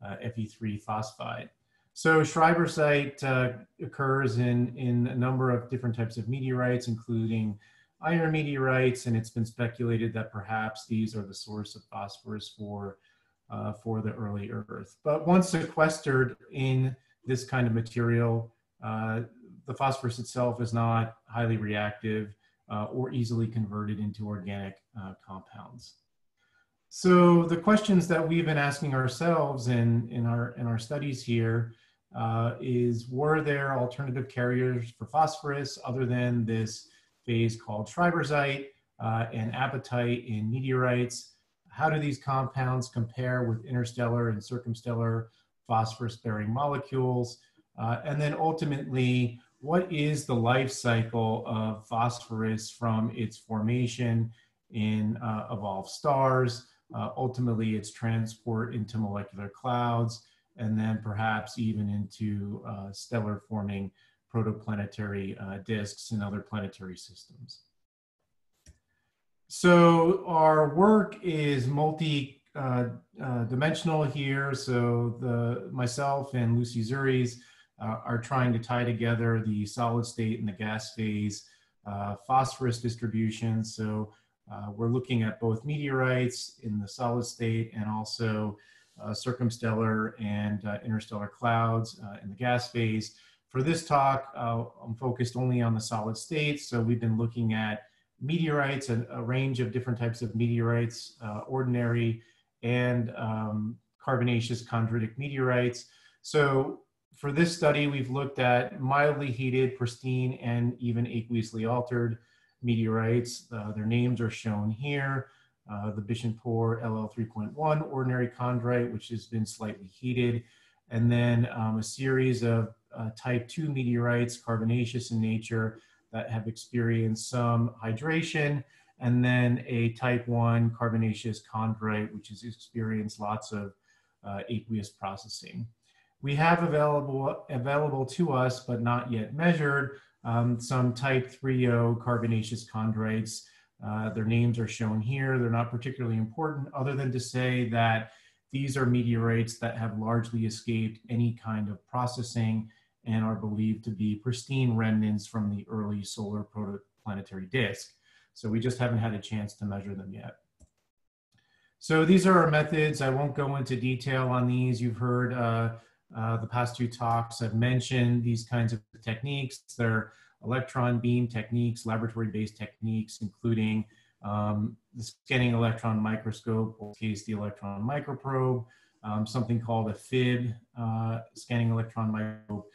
uh, Fe3 phosphide. So Schreibersite uh, occurs in, in a number of different types of meteorites, including iron meteorites, and it's been speculated that perhaps these are the source of phosphorus for, uh, for the early Earth. But once sequestered in this kind of material, uh, the phosphorus itself is not highly reactive uh, or easily converted into organic uh, compounds. So the questions that we've been asking ourselves in, in, our, in our studies here uh, is, were there alternative carriers for phosphorus other than this phase called Schreibersite uh, and apatite in meteorites? How do these compounds compare with interstellar and circumstellar phosphorus-bearing molecules? Uh, and then ultimately, what is the life cycle of phosphorus from its formation in uh, evolved stars, uh, ultimately its transport into molecular clouds, and then perhaps even into uh, stellar forming protoplanetary uh, disks and other planetary systems. So our work is multi uh, uh, dimensional here. So the myself and Lucy Ziurys uh, are trying to tie together the solid state and the gas phase uh, phosphorus distribution. So we're looking at both meteorites in the solid state and also circumstellar and interstellar clouds in the gas phase. For this talk, I'm focused only on the solid state. So we've been looking at meteorites, and a range of different types of meteorites, ordinary and um, carbonaceous chondritic meteorites. So for this study, we've looked at mildly heated, pristine, and even aqueously altered meteorites. Uh, their names are shown here. Uh, the Bishunpur LL3.1 ordinary chondrite, which has been slightly heated, and then um, a series of uh, type 2 meteorites, carbonaceous in nature, that have experienced some hydration, and then a type 1 carbonaceous chondrite, which has experienced lots of uh, aqueous processing. We have available, available to us, but not yet measured, um, some type 3O carbonaceous chondrites. Uh, their names are shown here. They're not particularly important other than to say that these are meteorites that have largely escaped any kind of processing and are believed to be pristine remnants from the early solar protoplanetary disk. So we just haven't had a chance to measure them yet. So these are our methods. I won't go into detail on these. You've heard uh, uh, the past two talks I've mentioned these kinds of techniques. They're electron beam techniques, laboratory-based techniques, including um, the scanning electron microscope, or case the electron microprobe, um, something called a FIB uh, scanning electron microscope,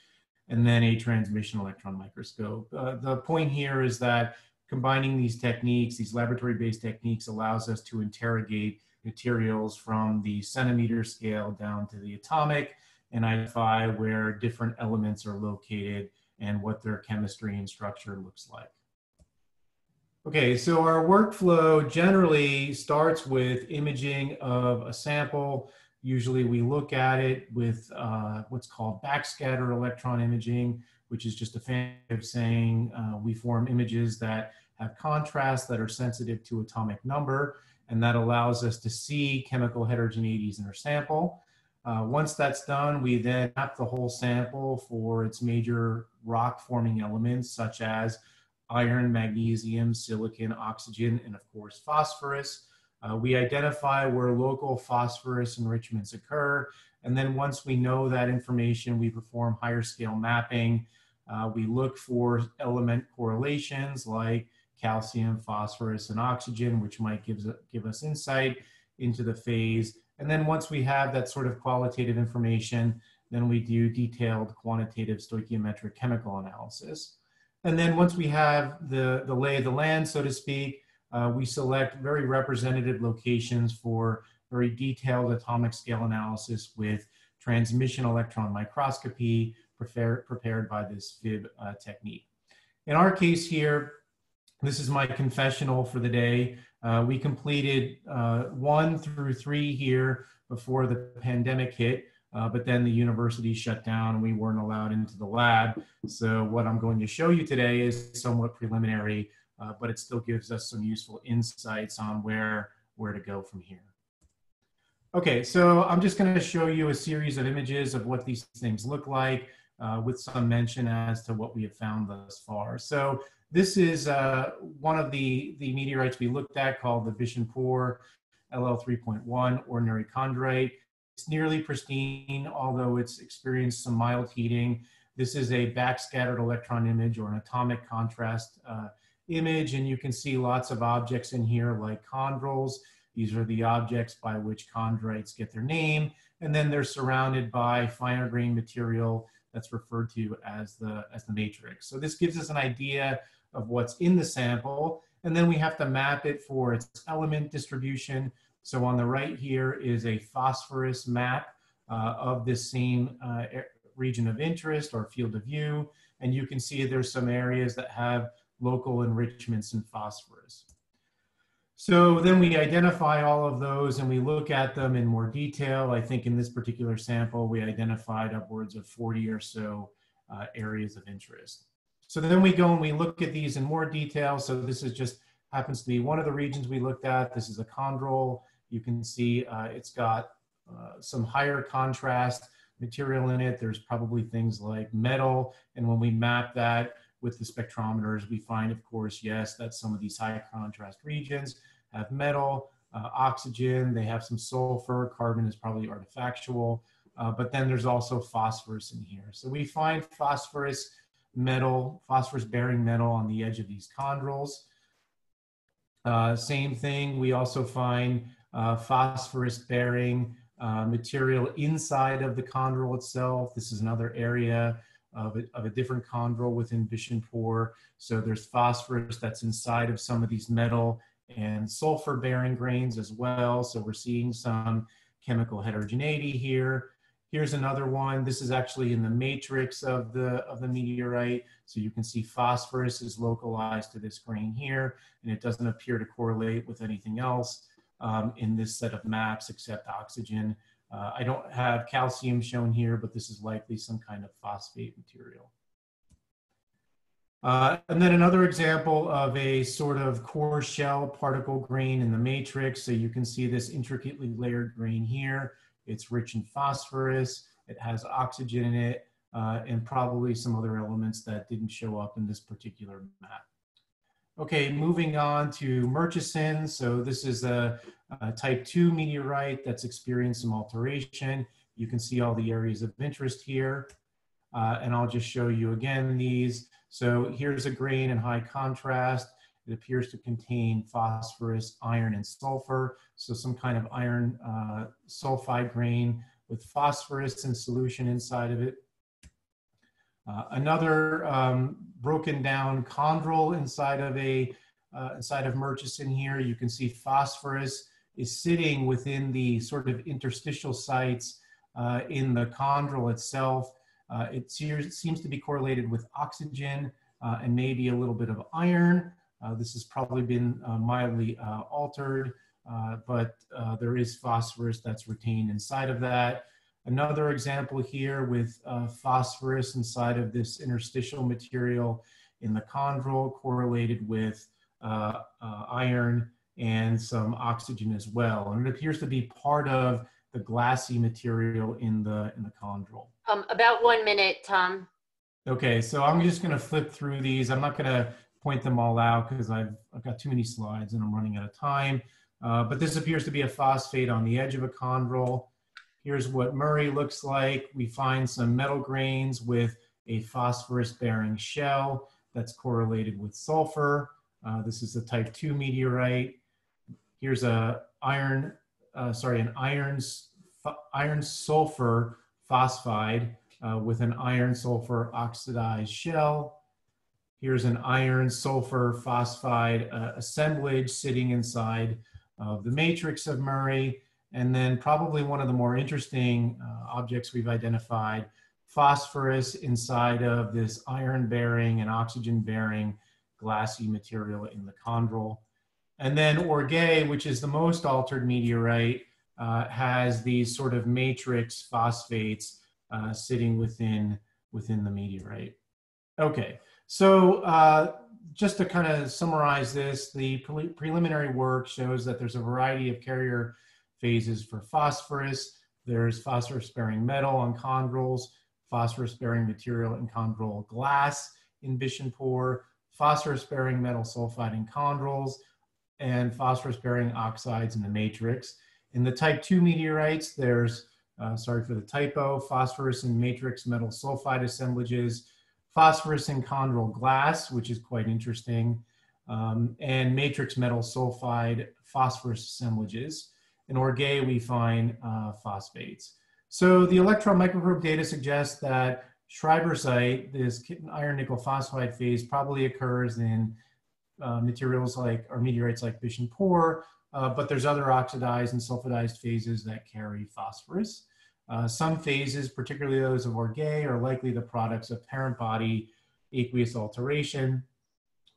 and then a transmission electron microscope. Uh, the point here is that combining these techniques, these laboratory-based techniques, allows us to interrogate materials from the centimeter scale down to the atomic and identify where different elements are located and what their chemistry and structure looks like. Okay, so our workflow generally starts with imaging of a sample. Usually we look at it with uh, what's called backscatter electron imaging, which is just a fancy of saying uh, we form images that have contrast that are sensitive to atomic number, and that allows us to see chemical heterogeneities in our sample. Uh, once that's done, we then map the whole sample for its major rock forming elements such as iron, magnesium, silicon, oxygen, and of course phosphorus. Uh, we identify where local phosphorus enrichments occur. And then once we know that information, we perform higher scale mapping. Uh, we look for element correlations like calcium, phosphorus, and oxygen, which might give, give us insight into the phase and then once we have that sort of qualitative information, then we do detailed quantitative stoichiometric chemical analysis. And then once we have the, the lay of the land, so to speak, uh, we select very representative locations for very detailed atomic scale analysis with transmission electron microscopy prepared, prepared by this FIB uh, technique. In our case here, this is my confessional for the day. Uh, we completed uh, one through three here before the pandemic hit, uh, but then the university shut down and we weren't allowed into the lab. So what I'm going to show you today is somewhat preliminary, uh, but it still gives us some useful insights on where, where to go from here. Okay, so I'm just going to show you a series of images of what these things look like uh, with some mention as to what we have found thus far. So this is uh, one of the, the meteorites we looked at called the Bishunpur LL3.1 ordinary chondrite. It's nearly pristine, although it's experienced some mild heating. This is a backscattered electron image or an atomic contrast uh, image, and you can see lots of objects in here like chondrules. These are the objects by which chondrites get their name, and then they're surrounded by finer grain material that's referred to as the, as the matrix. So this gives us an idea of what's in the sample. And then we have to map it for its element distribution. So on the right here is a phosphorus map uh, of this same uh, region of interest or field of view. And you can see there's some areas that have local enrichments in phosphorus. So then we identify all of those and we look at them in more detail. I think in this particular sample, we identified upwards of 40 or so uh, areas of interest. So then we go and we look at these in more detail. So this is just happens to be one of the regions we looked at. This is a chondrule. You can see uh, it's got uh, some higher contrast material in it. There's probably things like metal. And when we map that, with the spectrometers, we find, of course, yes, that some of these high contrast regions have metal, uh, oxygen, they have some sulfur, carbon is probably artifactual, uh, but then there's also phosphorus in here. So we find phosphorus metal, phosphorus bearing metal on the edge of these chondrules. Uh, same thing, we also find uh, phosphorus bearing uh, material inside of the chondrule itself. This is another area of a, of a different chondrule within Bishunpur. So there's phosphorus that's inside of some of these metal and sulfur bearing grains as well. So we're seeing some chemical heterogeneity here. Here's another one. This is actually in the matrix of the, of the meteorite. So you can see phosphorus is localized to this grain here, and it doesn't appear to correlate with anything else um, in this set of maps except oxygen. Uh, I don't have calcium shown here, but this is likely some kind of phosphate material. Uh, and then another example of a sort of core shell particle grain in the matrix. So you can see this intricately layered grain here. It's rich in phosphorus, it has oxygen in it, uh, and probably some other elements that didn't show up in this particular map. Okay, moving on to Murchison. So this is a, a, type 2 meteorite that's experienced some alteration. You can see all the areas of interest here. Uh, and I'll just show you again these. So here's a grain in high contrast. It appears to contain phosphorus, iron, and sulfur. So some kind of iron uh, sulfide grain with phosphorus in solution inside of it. Uh, another um, broken down chondrule inside of a uh, inside of Murchison here. You can see phosphorus is sitting within the sort of interstitial sites uh, in the chondrule itself. Uh, it seems to be correlated with oxygen uh, and maybe a little bit of iron. Uh, this has probably been uh, mildly uh, altered, uh, but there is phosphorus that's retained inside of that. Another example here with phosphorus inside of this interstitial material in the chondrule correlated with iron and some oxygen as well. And it appears to be part of the glassy material in the, in the chondrule. Um, about one minute, Tom. Okay, so I'm just going to flip through these. I'm not going to point them all out because I've, I've got too many slides and I'm running out of time. Uh, but this appears to be a phosphate on the edge of a chondrule. Here's what Murray looks like. We find some metal grains with a phosphorus bearing shell that's correlated with sulfur. Uh, this is a type 2 meteorite. Here's a iron, uh, sorry, an iron, iron sulfur phosphide uh, with an iron sulfur oxidized shell. Here's an iron sulfur phosphide uh, assemblage sitting inside of the matrix of Murray. And then probably one of the more interesting uh, objects we've identified, phosphorus inside of this iron bearing and oxygen bearing glassy material in the chondrule. And then Orgueil, which is the most altered meteorite, uh, has these sort of matrix phosphates uh, sitting within, within the meteorite. Okay, so uh, just to kind of summarize this, the pre preliminary work shows that there's a variety of carrier phases for phosphorus. There's phosphorus-bearing metal on chondrules, phosphorus-bearing material in chondrule glass in Bishunpur, phosphorus-bearing metal sulfide in chondrules, and phosphorus-bearing oxides in the matrix. In the type 2 meteorites, there's, uh, sorry for the typo, phosphorus and matrix metal sulfide assemblages, phosphorus and chondral glass, which is quite interesting, um, and matrix metal sulfide phosphorus assemblages. In Orgueil, we find uh, phosphates. So the electron microprobe data suggests that schreibersite, this iron nickel phosphide phase, probably occurs in uh, materials like, or meteorites like Bishunpur, uh, but there's other oxidized and sulfidized phases that carry phosphorus. Uh, some phases, particularly those of Orgueil, are likely the products of parent body aqueous alteration,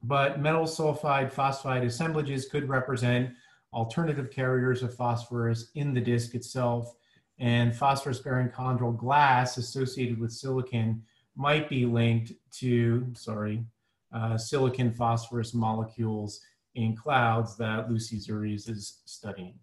but metal sulfide phosphide assemblages could represent alternative carriers of phosphorus in the disk itself, and phosphorus-bearing chondrule glass associated with silicon might be linked to, sorry, uh, silicon phosphorus molecules in clouds that Lucy Ziurys is studying.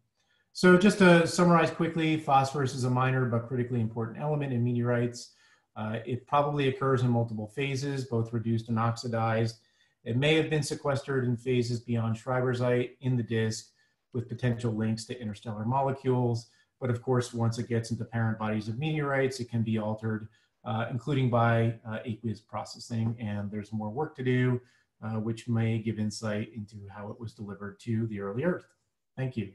So just to summarize quickly, phosphorus is a minor but critically important element in meteorites. Uh, it probably occurs in multiple phases, both reduced and oxidized. It may have been sequestered in phases beyond Schreibersite in the disk with potential links to interstellar molecules. But of course, once it gets into parent bodies of meteorites, it can be altered, uh, including by uh, aqueous processing. And there's more work to do uh, which may give insight into how it was delivered to the early Earth. Thank you.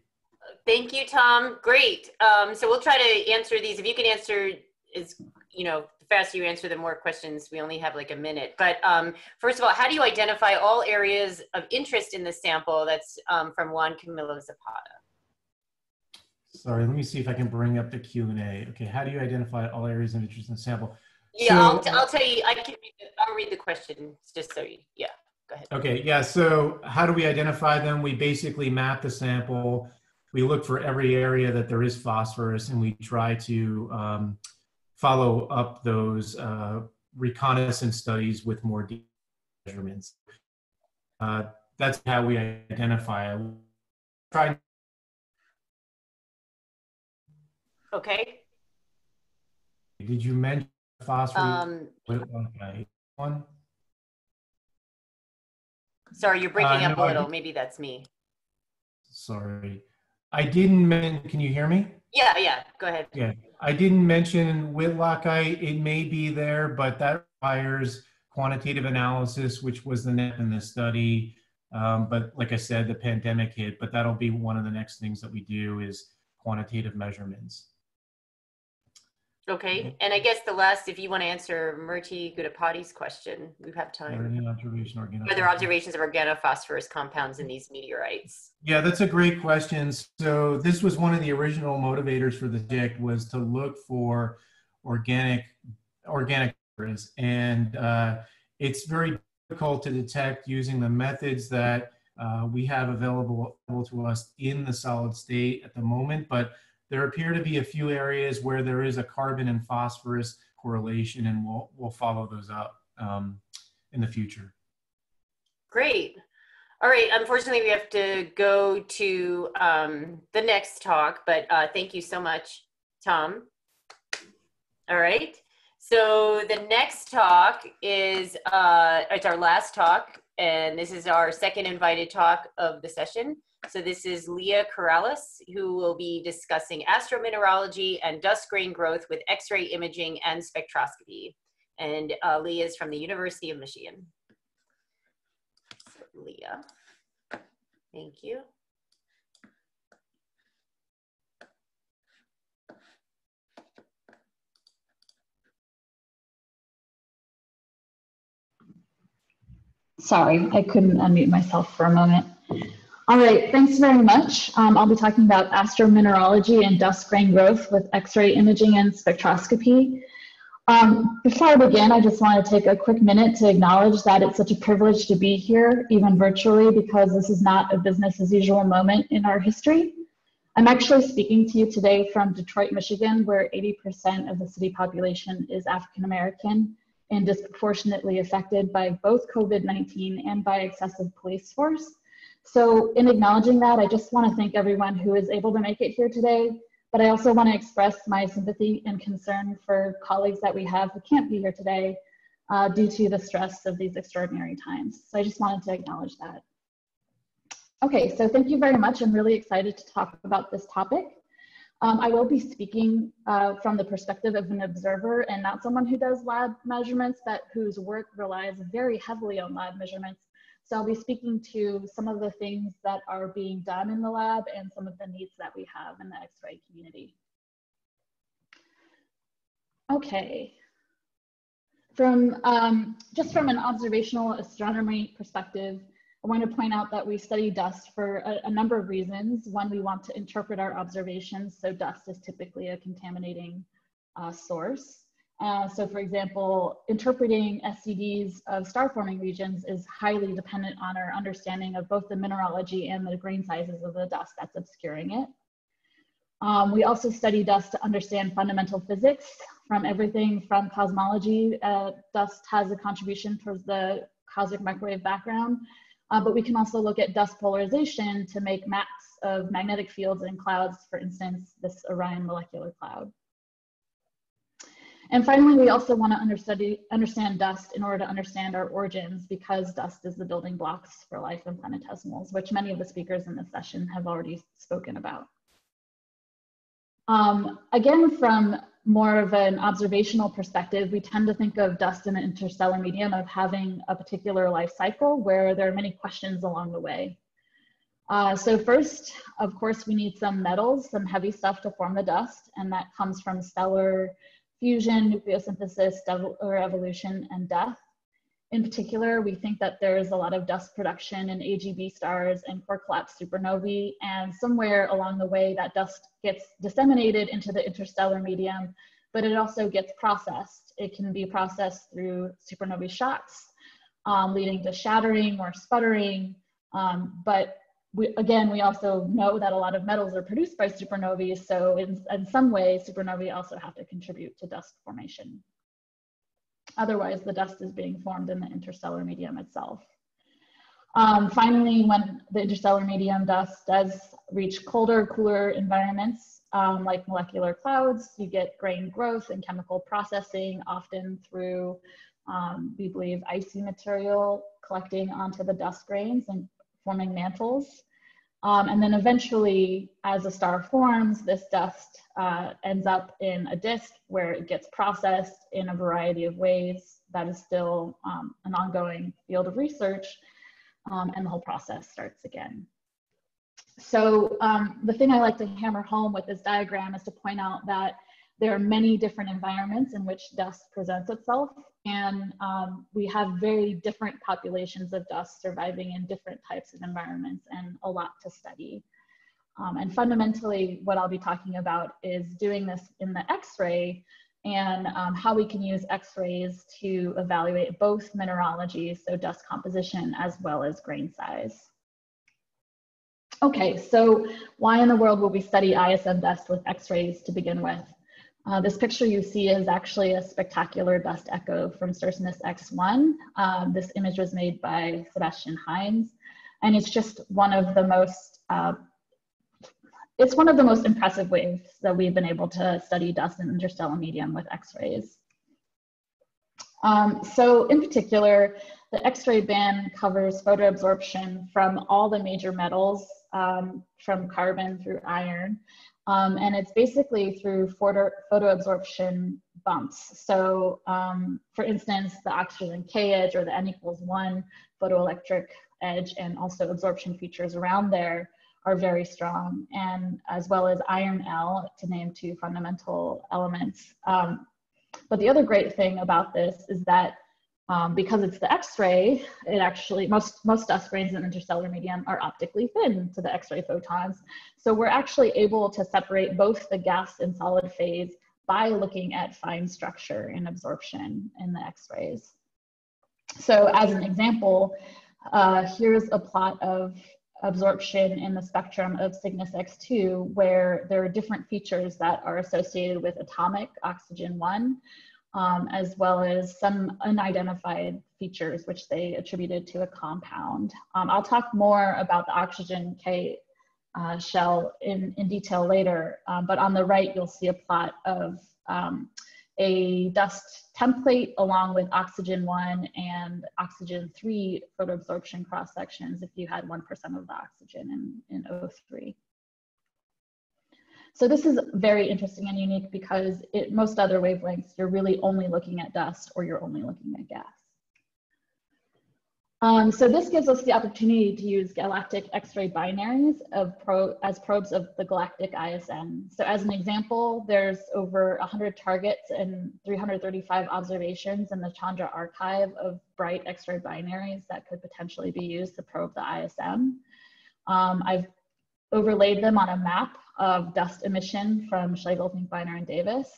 Thank you, Tom. Great. Um, so we'll try to answer these. If you can answer, is you know, the faster you answer, the more questions. We only have like a minute. But um, first of all, how do you identify all areas of interest in the sample that's um, from Juan Camilo Zapata? Sorry, let me see if I can bring up the Q and A. Okay, how do you identify all areas of interest in the sample? Yeah, So- I'll, I'll tell you, I can, read the- I'll read the question just so you, yeah, go ahead. Okay, yeah, so how do we identify them? We basically map the sample. We look for every area that there is phosphorus and we try to um, follow up those uh, reconnaissance studies with more measurements. Uh, that's how we identify. Try Okay, Did you mention phosphorus? um, Okay, one. sorry, you're breaking Uh, up a little, maybe that's me. Sorry, I didn't mention. Can you hear me? Yeah, yeah, go ahead. Yeah, I didn't mention Whitlockite. It may be there, but that requires quantitative analysis, which was the net in the study. Um, but like I said, the pandemic hit, but that'll be one of the next things that we do is quantitative measurements. Okay, and I guess the last, if you want to answer Murthy Gudipati's question, we have time. any observation organophosphorus? Are there observations of organophosphorus compounds in these meteorites? Yeah, that's a great question. So this was one of the original motivators for the project was to look for organic organic and uh, it's very difficult to detect using the methods that uh, we have available to us in the solid state at the moment. But there appear to be a few areas where there is a carbon and phosphorus correlation, and we'll we'll follow those up um, in the future. Great. All right, unfortunately, we have to go to um, the next talk, but uh, thank you so much, Tom. All right, so the next talk is, uh, it's our last talk, and this is our second invited talk of the session. So this is Lia Corrales, who will be discussing astromineralogy and dust grain growth with X-ray imaging and spectroscopy. And uh, Lia is from the University of Michigan. Lia. Thank you. Sorry, I couldn't unmute myself for a moment. All right, thanks very much. Um, I'll be talking about astromineralogy and dust grain growth with X-ray imaging and spectroscopy. Um, before I begin, I just want to take a quick minute to acknowledge that it's such a privilege to be here, even virtually, because this is not a business as usual moment in our history. I'm actually speaking to you today from Detroit, Michigan, where 80% of the city population is African American and disproportionately affected by both COVID-19 and by excessive police force. So in acknowledging that, I just want to thank everyone who is able to make it here today, but I also want to express my sympathy and concern for colleagues that we have who can't be here today uh, due to the stress of these extraordinary times. So I just wanted to acknowledge that. Okay, so thank you very much. I'm really excited to talk about this topic. Um, I will be speaking uh, from the perspective of an observer and not someone who does lab measurements, but whose work relies very heavily on lab measurements. So I'll be speaking to some of the things that are being done in the lab and some of the needs that we have in the X-ray community. Okay. From, um, just from an observational astronomy perspective, I want to point out that we study dust for a, a, number of reasons. One, we want to interpret our observations, so dust is typically a contaminating uh, source. Uh, so for example, interpreting SEDs of star-forming regions is highly dependent on our understanding of both the mineralogy and the grain sizes of the dust that's obscuring it. Um, we also study dust to understand fundamental physics from everything from cosmology. Uh, dust has a contribution towards the cosmic microwave background, uh, but we can also look at dust polarization to make maps of magnetic fields in clouds, for instance, this Orion molecular cloud. And finally, we also want to understand dust in order to understand our origins because dust is the building blocks for life in planetesimals, which many of the speakers in this session have already spoken about. Um, again, from more of an observational perspective, we tend to think of dust in an interstellar medium of having a particular life cycle where there are many questions along the way. Uh, so first, of course, we need some metals, some heavy stuff to form the dust, and that comes from stellar fusion, nucleosynthesis, or evolution, and death. in particular, we think that there's a lot of dust production in AGB stars and core collapse supernovae, and somewhere along the way that dust gets disseminated into the interstellar medium, but it also gets processed. It can be processed through supernovae shocks, um, leading to shattering or sputtering, um, but we, again, we also know that a lot of metals are produced by supernovae, so in, in some way, supernovae also have to contribute to dust formation. Otherwise, the dust is being formed in the interstellar medium itself. Um, finally, when the interstellar medium dust does reach colder, cooler environments, um, like molecular clouds, you get grain growth and chemical processing, often through, um, we believe, icy material collecting onto the dust grains and forming mantles. Um, and then eventually, as a star forms, this dust uh, ends up in a disk where it gets processed in a variety of ways. That is still um, an ongoing field of research, um, and the whole process starts again. So um, the thing I like to hammer home with this diagram is to point out that there are many different environments in which dust presents itself, and um, we have very different populations of dust surviving in different types of environments and a lot to study. Um, and fundamentally, what I'll be talking about is doing this in the X-ray and um, how we can use X-rays to evaluate both mineralogy, so dust composition, as well as grain size. Okay, so why in the world will we study ISM dust with X-rays to begin with? Uh, this picture you see is actually a spectacular dust echo from Circinus X1. Um, this image was made by Sebastian Heinz, and it's just one of the most uh, it's one of the most impressive ways that we've been able to study dust in interstellar medium with X-rays. Um, so in particular, the X-ray band covers photoabsorption from all the major metals, um, from carbon through iron, um, and it's basically through photo, photoabsorption bumps. So um, for instance, the oxygen K edge or the N equals one photoelectric edge and also absorption features around there are very strong and as well as iron L to name two fundamental elements. Um, but the other great thing about this is that um, because it's the X-ray, it actually, most, most dust grains in the interstellar medium are optically thin to the X-ray photons. So we're actually able to separate both the gas and solid phase by looking at fine structure and absorption in the X-rays. So as an example, uh, here's a plot of absorption in the spectrum of Cygnus X2, where there are different features that are associated with atomic oxygen 1, um, as well as some unidentified features which they attributed to a compound. Um, I'll talk more about the oxygen K uh, shell in, in detail later, um, but on the right you'll see a plot of um, a dust template along with oxygen 1 and oxygen 3 photoabsorption cross sections if you had 1% of the oxygen in, in O3. So this is very interesting and unique because it, most other wavelengths, you're really only looking at dust or you're only looking at gas. Um, so this gives us the opportunity to use galactic X-ray binaries pro as probes of the galactic ISM. So as an example, there's over 100 targets and 335 observations in the Chandra archive of bright X-ray binaries that could potentially be used to probe the ISM. Um, I've overlaid them on a map of dust emission from Schlegel, Finkbeiner, and Davis.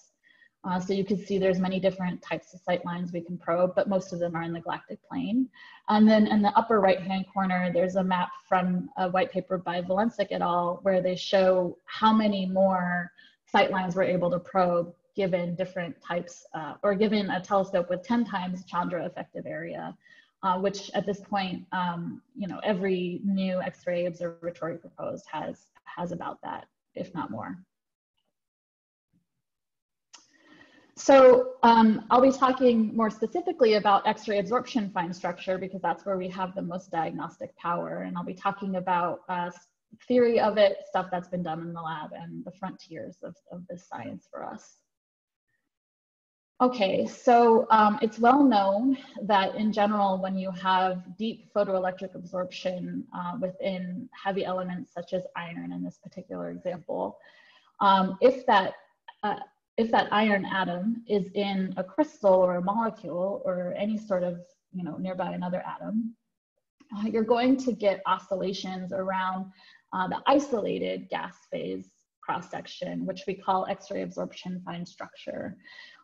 Uh, so you can see there's many different types of sight lines we can probe, but most of them are in the galactic plane. And then in the upper right-hand corner, there's a map from a white paper by Valencic et al., where they show how many more sight lines we're able to probe given different types, uh, or given a telescope with 10 times Chandra effective area, uh, which at this point, um, you know, every new X-ray observatory proposed has, has about that if not more. So um, I'll be talking more specifically about X-ray absorption fine structure because that's where we have the most diagnostic power. And I'll be talking about uh, theory of it, stuff that's been done in the lab and the frontiers of, of this science for us. Okay, so um, it's well known that in general, when you have deep photoelectric absorption uh, within heavy elements such as iron in this particular example, um, if that uh, if that iron atom is in a crystal or a molecule or any sort of, you know, nearby another atom, uh, you're going to get oscillations around uh, the isolated gas phase cross section, which we call X-ray absorption fine structure.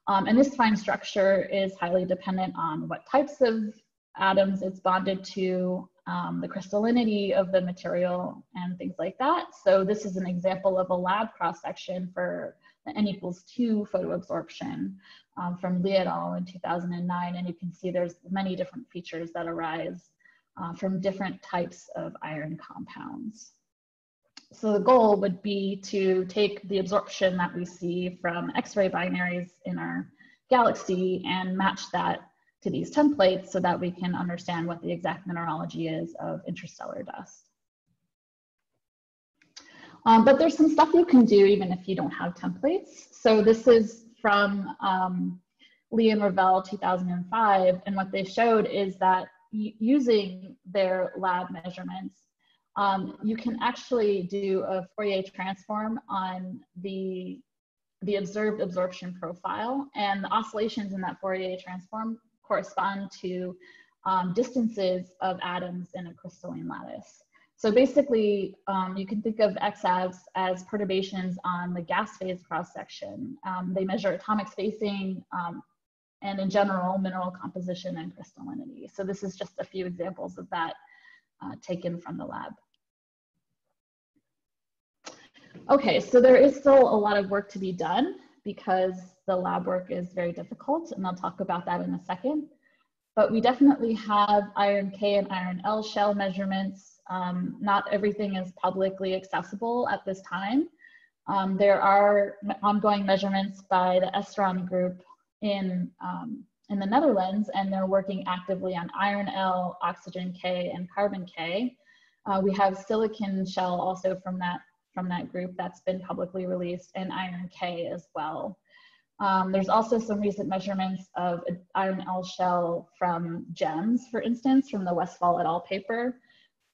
Um, and this fine structure is highly dependent on what types of atoms it's bonded to, um, the crystallinity of the material, and things like that. So this is an example of a lab cross section for the N equals two photoabsorption um, from Lee et al. in 2009. And you can see there's many different features that arise uh, from different types of iron compounds. So the goal would be to take the absorption that we see from X-ray binaries in our galaxy and match that to these templates so that we can understand what the exact mineralogy is of interstellar dust. Um, but there's some stuff you can do even if you don't have templates. So this is from um, Lee and Ravel 2005, and what they showed is that using their lab measurements, um, you can actually do a Fourier transform on the, the observed absorption profile, and the oscillations in that Fourier transform correspond to um, distances of atoms in a crystalline lattice. So basically, um, you can think of XAFS as perturbations on the gas phase cross section. Um, they measure atomic spacing um, and in general, mineral composition and crystallinity. So this is just a few examples of that uh, taken from the lab. Okay, so there is still a lot of work to be done because the lab work is very difficult, and I'll talk about that in a second. But we definitely have iron K and iron L shell measurements. Um, not everything is publicly accessible at this time. Um, there are ongoing measurements by the SRON group in, um, in the Netherlands, and they're working actively on iron L, oxygen K, and carbon K. Uh, we have silicon shell also from that, from that group that's been publicly released, and iron K as well. Um, there's also some recent measurements of iron L shell from GEMS, for instance, from the Westphal et al. paper.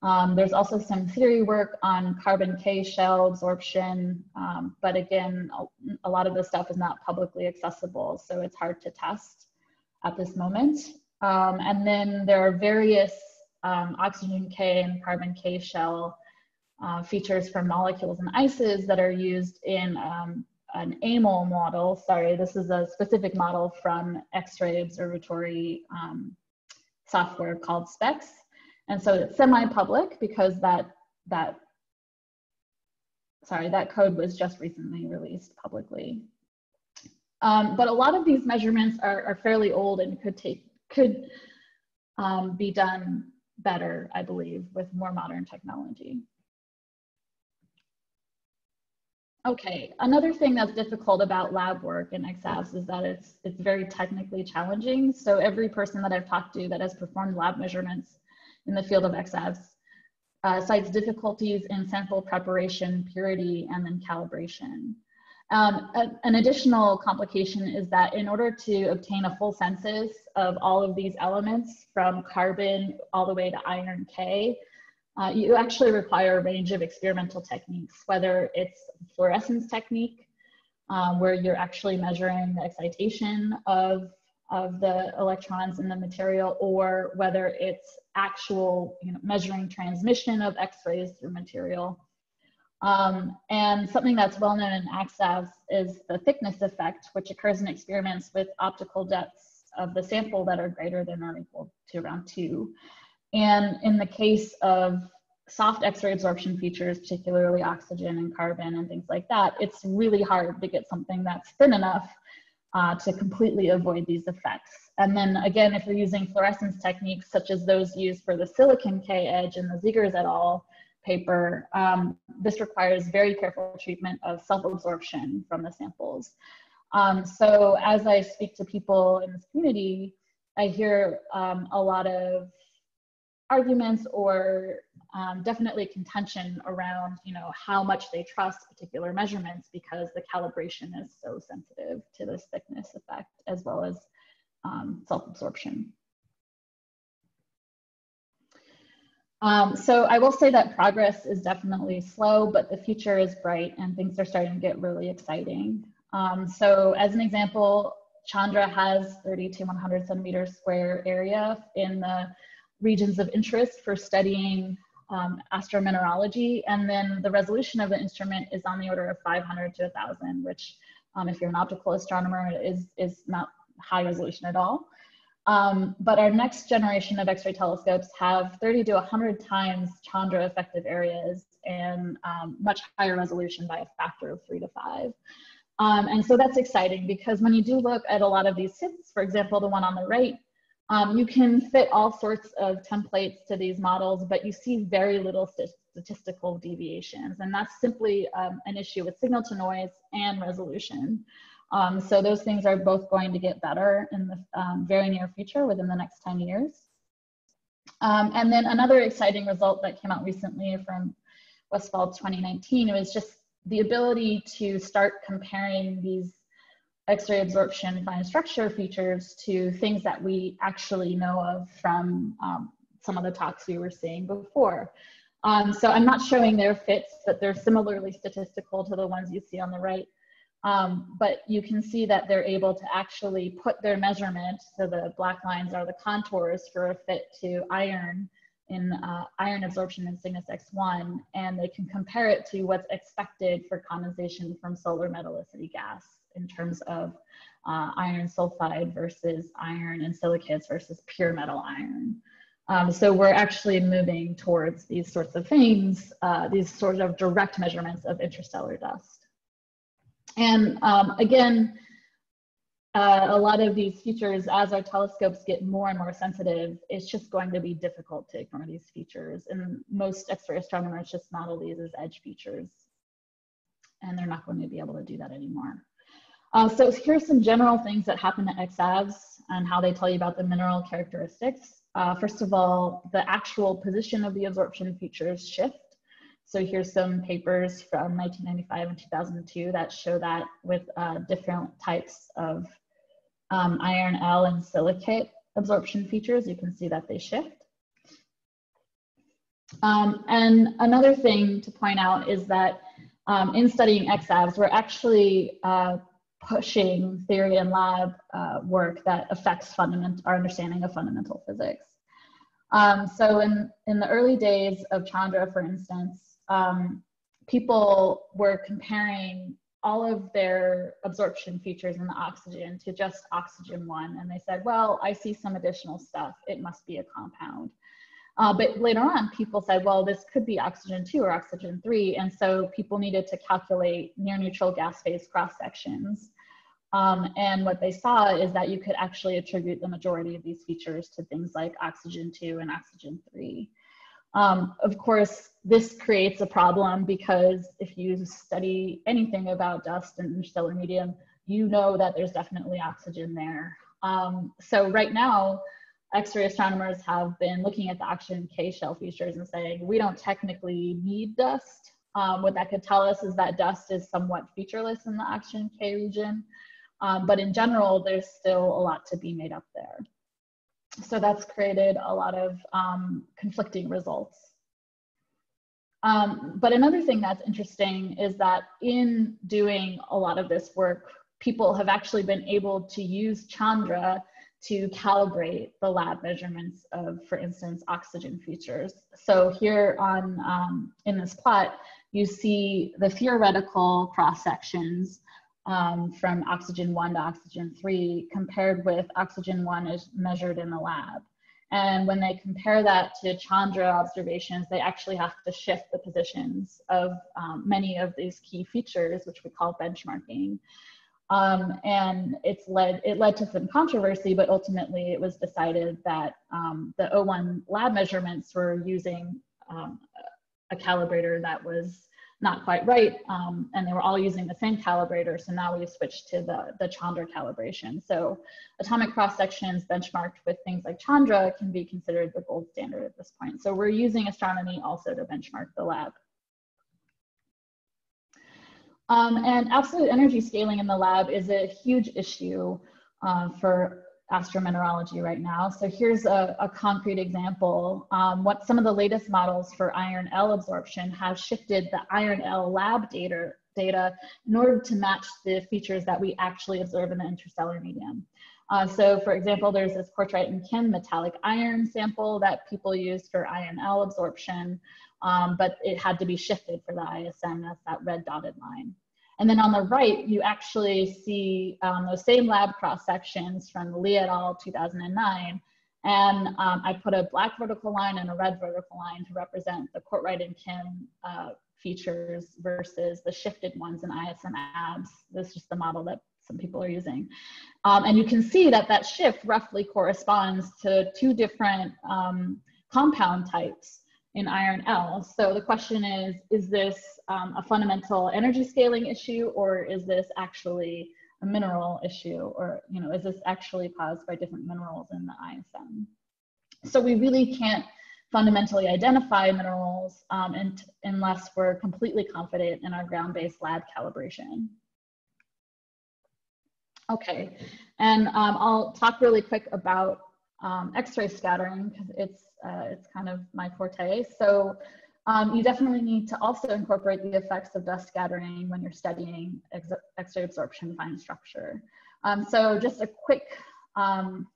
Um, there's also some theory work on carbon K shell absorption, um, but again, a, a, lot of this stuff is not publicly accessible, so it's hard to test at this moment. Um, and then there are various um, oxygen K and carbon K shell uh, features from molecules and ices that are used in um, an AMOL model. Sorry, this is a specific model from X-ray observatory um, software called SPEX. And so it's semi-public because that, that, sorry, that code was just recently released publicly. Um, but a lot of these measurements are, are fairly old and could take, could um, be done better, I believe, with more modern technology. Okay, another thing that's difficult about lab work in XAFS is that it's, it's very technically challenging. So every person that I've talked to that has performed lab measurements in the field of XAFS uh, cites difficulties in sample preparation, purity, and then calibration. Um, a, an additional complication is that in order to obtain a full census of all of these elements from carbon all the way to iron K, uh, you actually require a range of experimental techniques, whether it's fluorescence technique, um, where you're actually measuring the excitation of of the electrons in the material or whether it's actual you know, measuring transmission of x-rays through material. Um, and something that's well known in XAFS is the thickness effect, which occurs in experiments with optical depths of the sample that are greater than or equal to around two. And in the case of soft X-ray absorption features, particularly oxygen and carbon and things like that, it's really hard to get something that's thin enough uh, to completely avoid these effects. And then again, if you're using fluorescence techniques such as those used for the silicon K edge and the Zeegers et al. Paper, um, this requires very careful treatment of self-absorption from the samples. Um, so as I speak to people in this community, I hear um, a lot of arguments or um, definitely contention around you know how much they trust particular measurements because the calibration is so sensitive to this thickness effect as well as um, self-absorption. Um, so I will say that progress is definitely slow, but the future is bright and things are starting to get really exciting. Um, so as an example, Chandra has 30 to 100 centimeter square area in the regions of interest for studying um, astromineralogy. And then the resolution of the instrument is on the order of 500 to 1,000, which um, if you're an optical astronomer is, is not high resolution at all. Um, but our next generation of X-ray telescopes have 30 to 100 times Chandra effective areas and um, much higher resolution by a factor of three to five. Um, and so that's exciting because when you do look at a lot of these hits, for example, the one on the right, um, you can fit all sorts of templates to these models, but you see very little st statistical deviations. And that's simply um, an issue with signal to noise and resolution. Um, so those things are both going to get better in the um, very near future within the next 10 years. Um, and then another exciting result that came out recently from Westphal 2019 was just the ability to start comparing these X-ray absorption fine structure features to things that we actually know of from um, some of the talks we were seeing before. Um, so I'm not showing their fits, but they're similarly statistical to the ones you see on the right. Um, but you can see that they're able to actually put their measurement, so the black lines are the contours for a fit to iron in uh, iron absorption in Cygnus X1, and they can compare it to what's expected for condensation from solar metallicity gas in terms of uh, iron sulfide versus iron and silicates versus pure metal iron. Um, so we're actually moving towards these sorts of things, uh, these sort of direct measurements of interstellar dust. And um, again, uh, a lot of these features, as our telescopes get more and more sensitive, it's just going to be difficult to ignore these features. And most X-ray astronomers just model these as edge features. And they're not going to be able to do that anymore. Uh, so here's some general things that happen to XAFS and how they tell you about the mineral characteristics. Uh, first of all, the actual position of the absorption features shift. So here's some papers from 1995 and 2002 that show that with uh, different types of um, iron L and silicate absorption features, you can see that they shift. Um, and another thing to point out is that um, in studying XAFS, we're actually uh, pushing theory and lab uh, work that affects fundament our understanding of fundamental physics. Um, so in, in the early days of Chandra, for instance, um, people were comparing all of their absorption features in the oxygen to just oxygen one. And they said, well, I see some additional stuff. It must be a compound. Uh, but later on, people said, well, this could be oxygen two or oxygen three. And so people needed to calculate near neutral gas phase cross sections. Um, and what they saw is that you could actually attribute the majority of these features to things like oxygen two and oxygen three. Um, of course, this creates a problem because if you study anything about dust and interstellar medium, you know that there's definitely oxygen there. Um, so right now, X-ray astronomers have been looking at the oxygen K shell features and saying, we don't technically need dust. Um, what that could tell us is that dust is somewhat featureless in the oxygen K region. Um, but in general, there's still a lot to be made up there so that's created a lot of um, conflicting results. Um, but another thing that's interesting is that in doing a lot of this work, people have actually been able to use Chandra to calibrate the lab measurements of, for instance, oxygen features. So here on um, in this plot, you see the theoretical cross sections um, from oxygen 1 to oxygen 3 compared with oxygen 1 is measured in the lab. And when they compare that to Chandra observations, they actually have to shift the positions of um, many of these key features, which we call benchmarking. Um, and it's led, it led to some controversy, but ultimately it was decided that um, the O1 lab measurements were using um, a calibrator that was not quite right. Um, and they were all using the same calibrator. So now we've switched to the, the Chandra calibration. So atomic cross sections benchmarked with things like Chandra can be considered the gold standard at this point. So we're using astronomy also to benchmark the lab. Um, and absolute energy scaling in the lab is a huge issue uh, for astromineralogy right now. So here's a, a concrete example. Um, what some of the latest models for iron L absorption have shifted the iron L lab data, data in order to match the features that we actually observe in the interstellar medium. Uh, so for example, there's this Kortright and Kim metallic iron sample that people used for iron L absorption, um, but it had to be shifted for the ISM, that's that red dotted line. And then on the right, you actually see um, those same lab cross sections from Lee et al. 2009. And um, I put a black vertical line and a red vertical line to represent the Kortright and Kim uh, features versus the shifted ones in ISM abs. This is just the model that some people are using. Um, and you can see that that shift roughly corresponds to two different um, compound types in iron L. So the question is, is this um, a fundamental energy scaling issue or is this actually a mineral issue or, you know, is this actually caused by different minerals in the ISM? So we really can't fundamentally identify minerals um, and, unless we're completely confident in our ground-based lab calibration. Okay, and um, I'll talk really quick about um, X-ray scattering because it's uh, it's kind of my forte. So um, you definitely need to also incorporate the effects of dust scattering when you're studying X-ray absorption fine structure. Um, so just a quick um,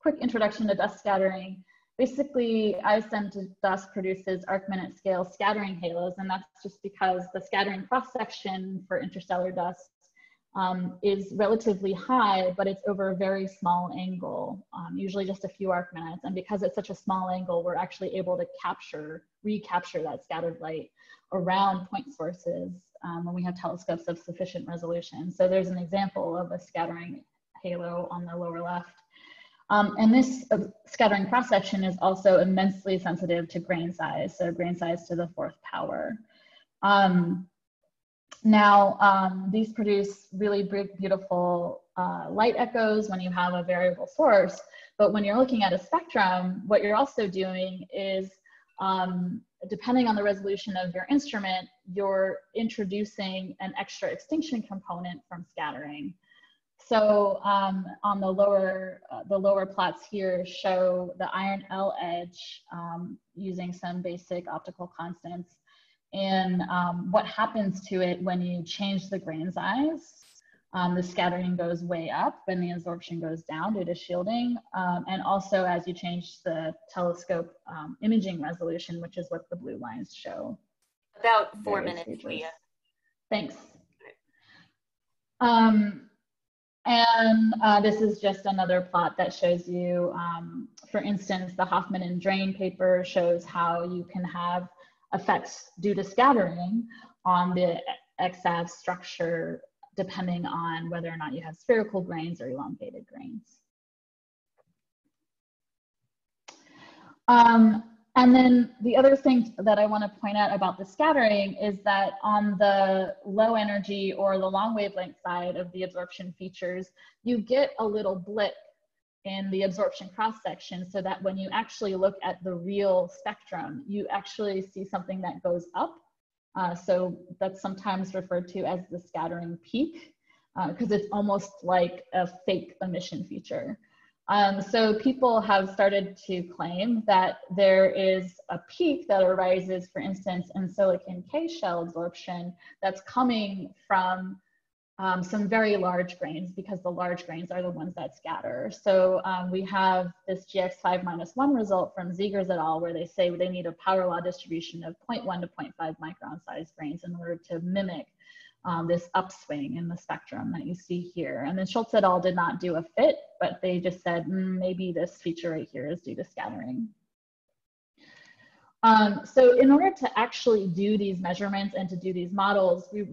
quick introduction to dust scattering. Basically, ISM dust produces arc minute scale scattering halos, and that's just because the scattering cross section for interstellar dust um, is relatively high, but it's over a very small angle, um, usually just a few arc minutes. And because it's such a small angle, we're actually able to capture, recapture that scattered light around point sources um, when we have telescopes of sufficient resolution. So there's an example of a scattering halo on the lower left. Um, and this uh, scattering cross section is also immensely sensitive to grain size, so grain size to the fourth power. Um, now, um, these produce really beautiful uh, light echoes when you have a variable source, but when you're looking at a spectrum, what you're also doing is, um, depending on the resolution of your instrument, you're introducing an extra extinction component from scattering. So um, on the lower, uh, the lower plots here show the iron L edge um, using some basic optical constants and um, what happens to it when you change the grain size. Um, the scattering goes way up and the absorption goes down due to shielding. Um, and also as you change the telescope um, imaging resolution, which is what the blue lines show. About four minutes, Lia. Thanks. Um, and uh, this is just another plot that shows you, um, for instance, the Hoffman and Draine paper shows how you can have effects due to scattering on the XAFS structure depending on whether or not you have spherical grains or elongated grains. Um, and then the other thing that I want to point out about the scattering is that on the low energy or the long wavelength side of the absorption features, you get a little blip in the absorption cross section so that when you actually look at the real spectrum, you actually see something that goes up. Uh, so that's sometimes referred to as the scattering peak because uh, it's almost like a fake emission feature. Um, so people have started to claim that there is a peak that arises, for instance, in silicon K shell absorption that's coming from um, some very large grains because the large grains are the ones that scatter. So um, we have this GX5 minus one result from Zeegers et al. where they say they need a power law distribution of 0.1 to 0.5 micron size grains in order to mimic um, this upswing in the spectrum that you see here. And then Schulz et al. did not do a fit, but they just said mm, maybe this feature right here is due to scattering. Um, so in order to actually do these measurements and to do these models, we,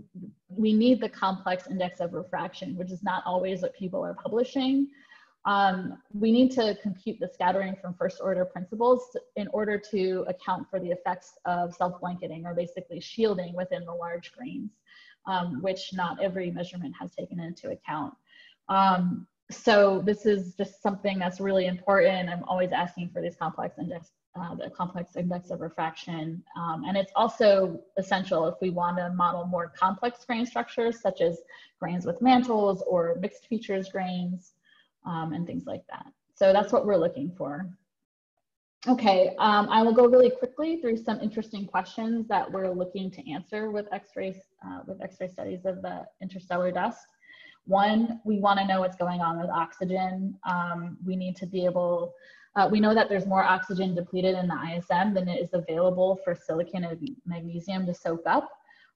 we need the complex index of refraction, which is not always what people are publishing. Um, we need to compute the scattering from first order principles in order to account for the effects of self-blanketing or basically shielding within the large grains, um, which not every measurement has taken into account. Um, so this is just something that's really important. I'm always asking for these complex index uh, the complex index of refraction. Um, and it's also essential if we want to model more complex grain structures, such as grains with mantles or mixed features grains um, and things like that. So that's what we're looking for. Okay, um, I will go really quickly through some interesting questions that we're looking to answer with X-ray uh, with X-ray studies of the interstellar dust. One, we want to know what's going on with oxygen. Um, we need to be able. Uh, we know that there's more oxygen depleted in the ISM than is available for silicon and magnesium to soak up.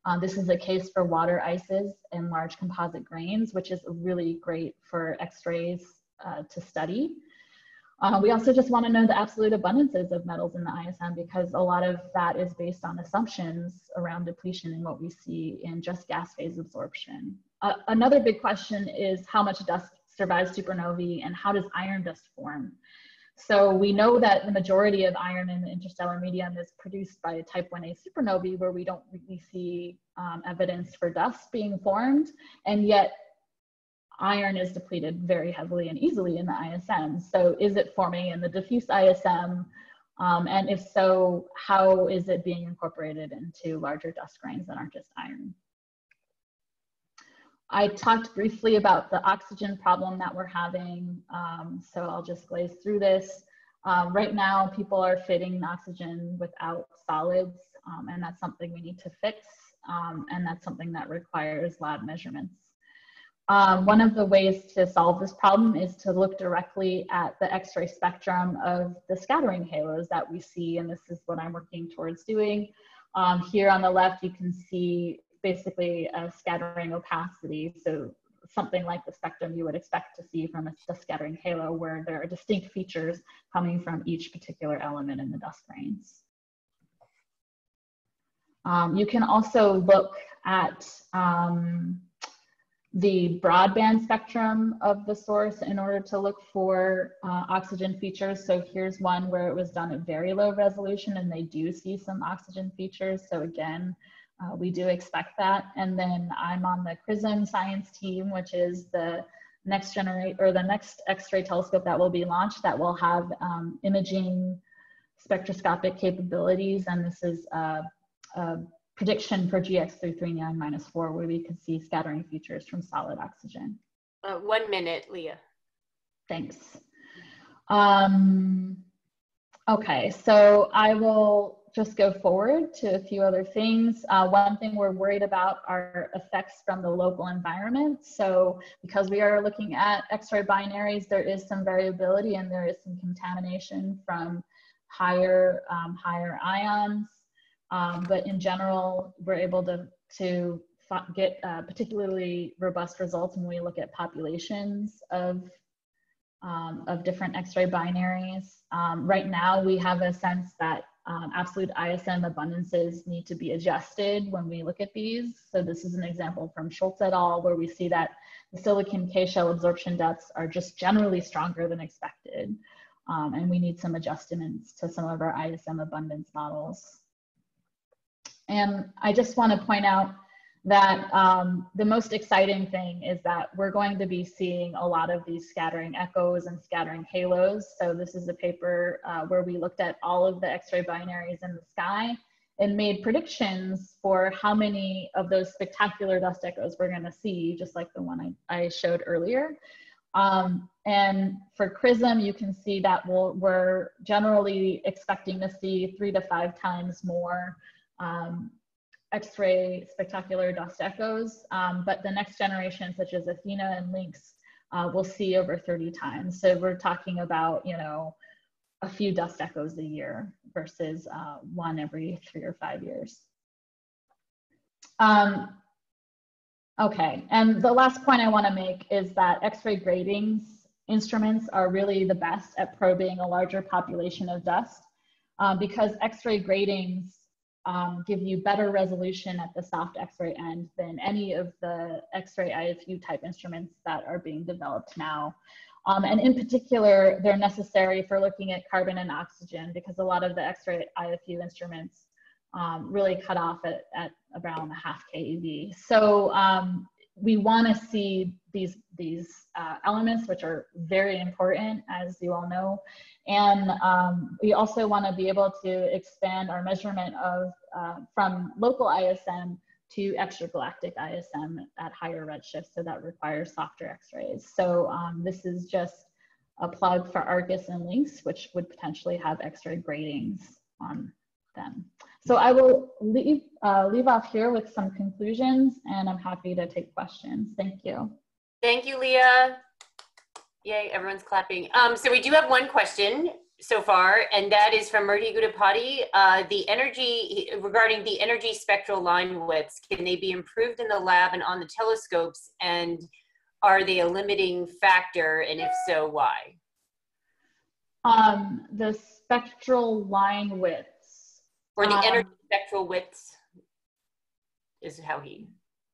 Um, this is a case for water ices and large composite grains, which is really great for X-rays uh, to study. Uh, we also just want to know the absolute abundances of metals in the ISM because a lot of that is based on assumptions around depletion and what we see in just gas phase absorption. Uh, another big question is how much dust survives supernovae and how does iron dust form? So we know that the majority of iron in the interstellar medium is produced by type 1a supernovae where we don't really see um, evidence for dust being formed. And yet iron is depleted very heavily and easily in the ISM. So is it forming in the diffuse ISM? Um, and if so, how is it being incorporated into larger dust grains that aren't just iron? I talked briefly about the oxygen problem that we're having, um, so I'll just glaze through this. Um, right now, people are fitting oxygen without solids, um, and that's something we need to fix, um, and that's something that requires lab measurements. Um, one of the ways to solve this problem is to look directly at the X-ray spectrum of the scattering halos that we see, and this is what I'm working towards doing. Um, here on the left, you can see basically a scattering opacity, so something like the spectrum you would expect to see from a, a scattering halo where there are distinct features coming from each particular element in the dust grains. Um, you can also look at um, the broadband spectrum of the source in order to look for uh, oxygen features. So here's one where it was done at very low resolution and they do see some oxygen features. So again, uh, we do expect that. And then I'm on the XRISM science team, which is the next generate or the next X-ray telescope that will be launched that will have um, imaging spectroscopic capabilities. And this is a, a prediction for GX339 minus 4, where we can see scattering features from solid oxygen. Uh, one minute, Lia. Thanks. Um, okay, so I will just go forward to a few other things. Uh, one thing we're worried about are effects from the local environment. So because we are looking at X-ray binaries, there is some variability and there is some contamination from higher, um, higher ions. Um, but in general, we're able to, to get uh, particularly robust results when we look at populations of, um, of different X-ray binaries. Um, right now, we have a sense that um, absolute ISM abundances need to be adjusted when we look at these. So this is an example from Schulz et al. where we see that the silicon K-shell absorption depths are just generally stronger than expected. Um, and we need some adjustments to some of our ISM abundance models. And I just want to point out that um, the most exciting thing is that we're going to be seeing a lot of these scattering echoes and scattering halos. So this is a paper uh, where we looked at all of the X-ray binaries in the sky and made predictions for how many of those spectacular dust echoes we're going to see, just like the one I, I showed earlier. Um, and for XRISM, you can see that we we are generally expecting to see three to five times more um, X-ray spectacular dust echoes, um, but the next generation, such as Athena and Lynx, uh, we'll see over 30 times. So we're talking about, you know, a few dust echoes a year versus uh, one every three or five years. Um, okay, and the last point I want to make is that X-ray gratings instruments are really the best at probing a larger population of dust um, because X-ray gratings um, give you better resolution at the soft X-ray end than any of the X-ray IFU type instruments that are being developed now. Um, and in particular, they're necessary for looking at carbon and oxygen because a lot of the X-ray IFU instruments um, really cut off at, at around a half keV. So um, we want to see these these uh, elements, which are very important, as you all know. And um, we also want to be able to expand our measurement of uh, from local ISM to extragalactic ISM at higher redshift. So that requires softer X-rays. So um, this is just a plug for Arcus and Lynx, which would potentially have X-ray gratings on them. So I will leave, uh, leave off here with some conclusions and I'm happy to take questions. Thank you. Thank you, Lia. Yay, everyone's clapping. Um, so we do have one question so far, and that is from Murthy Gudipati. Uh, the energy, regarding the energy spectral line widths, can they be improved in the lab and on the telescopes? And are they a limiting factor? And if so, why? Um, the spectral line widths. Or the um, energy spectral widths is how he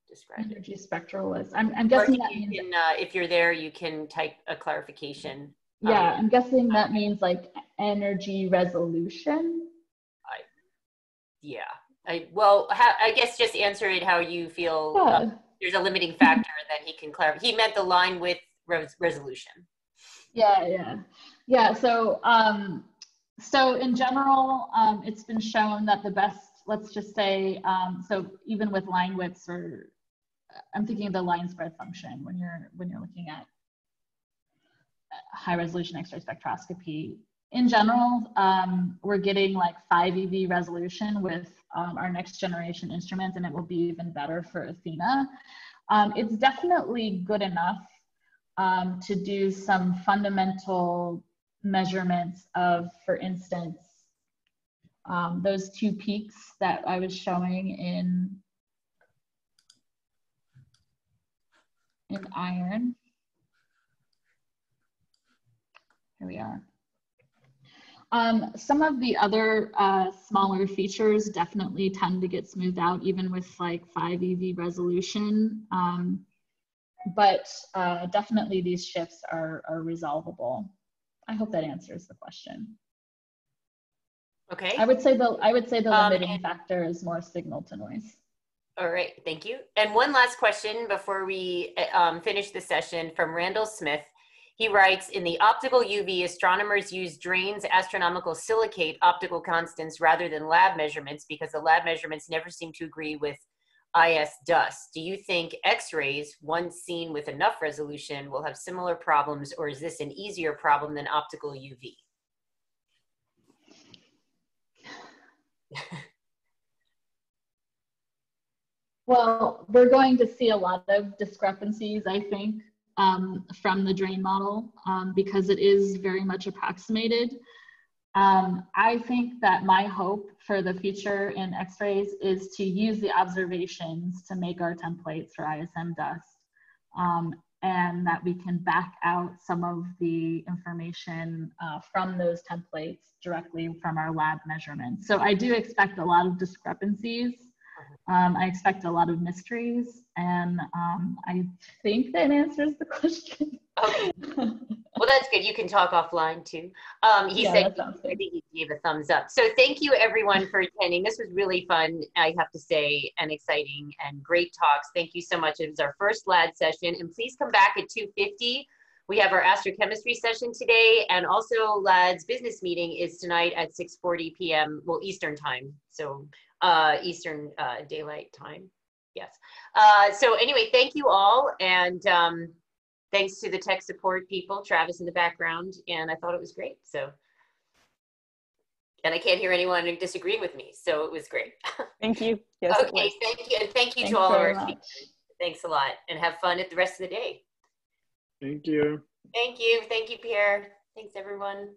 described energy it. spectral widths. I'm, I'm guessing that means can, uh, if you're there, you can type a clarification. Yeah, um, I'm guessing that means like energy resolution. I, yeah. I, well, I guess just answer it how you feel. Yeah. Uh, there's a limiting factor that he can clarify. He meant the line with res- resolution. Yeah, yeah, yeah. So, um, so in general, um, it's been shown that the best, let's just say, um, so even with line widths, or I'm thinking of the line spread function when you're when you're looking at high resolution X-ray spectroscopy. In general, um, we're getting like 5 EV resolution with um, our next generation instruments, and it will be even better for Athena. Um, it's definitely good enough um, to do some fundamental measurements of, for instance, um, those two peaks that I was showing in, in iron. Here we are. Um, some of the other uh, smaller features definitely tend to get smoothed out even with like 5 EV resolution. Um, but uh, definitely these shifts are, are resolvable. I hope that answers the question. Okay. I would say the I would say the um, limiting um, factor is more signal to noise. All right, thank you. And one last question before we um, finish the session from Randall Smith. He writes, in the optical UV, astronomers use Draine's astronomical silicate optical constants rather than lab measurements because the lab measurements never seem to agree with IS dust. Do you think X-rays, once seen with enough resolution, will have similar problems or is this an easier problem than optical UV? well, we're going to see a lot of discrepancies, I think, um, from the Draine model um, because it is very much approximated. Um, I think that my hope for the future in x-rays is to use the observations to make our templates for ISM dust um, and that we can back out some of the information uh, from those templates directly from our lab measurements. So I do expect a lot of discrepancies um, I expect a lot of mysteries, and um, I think that answers the question. okay. Well, that's good. You can talk offline too. Um, he yeah, said think he gave a thumbs up. So thank you everyone for attending. This was really fun, I have to say, and exciting and great talks. Thank you so much. It was our first LAD session, and please come back at 250. We have our astrochemistry session today, and also LAD's business meeting is tonight at 6:40 p.m. Well, Eastern time. So uh, Eastern uh, Daylight Time. Yes. Uh, so anyway, thank you all. And um, thanks to the tech support people, Travis in the background. And I thought it was great. So, and I can't hear anyone disagreeing with me. So it was great. Thank you. Yes, okay. Thank you. And thank you Thanks to all our teachers. Thanks a lot. And have fun at the rest of the day. Thank you. Thank you. Thank you, Pierre. Thanks, everyone.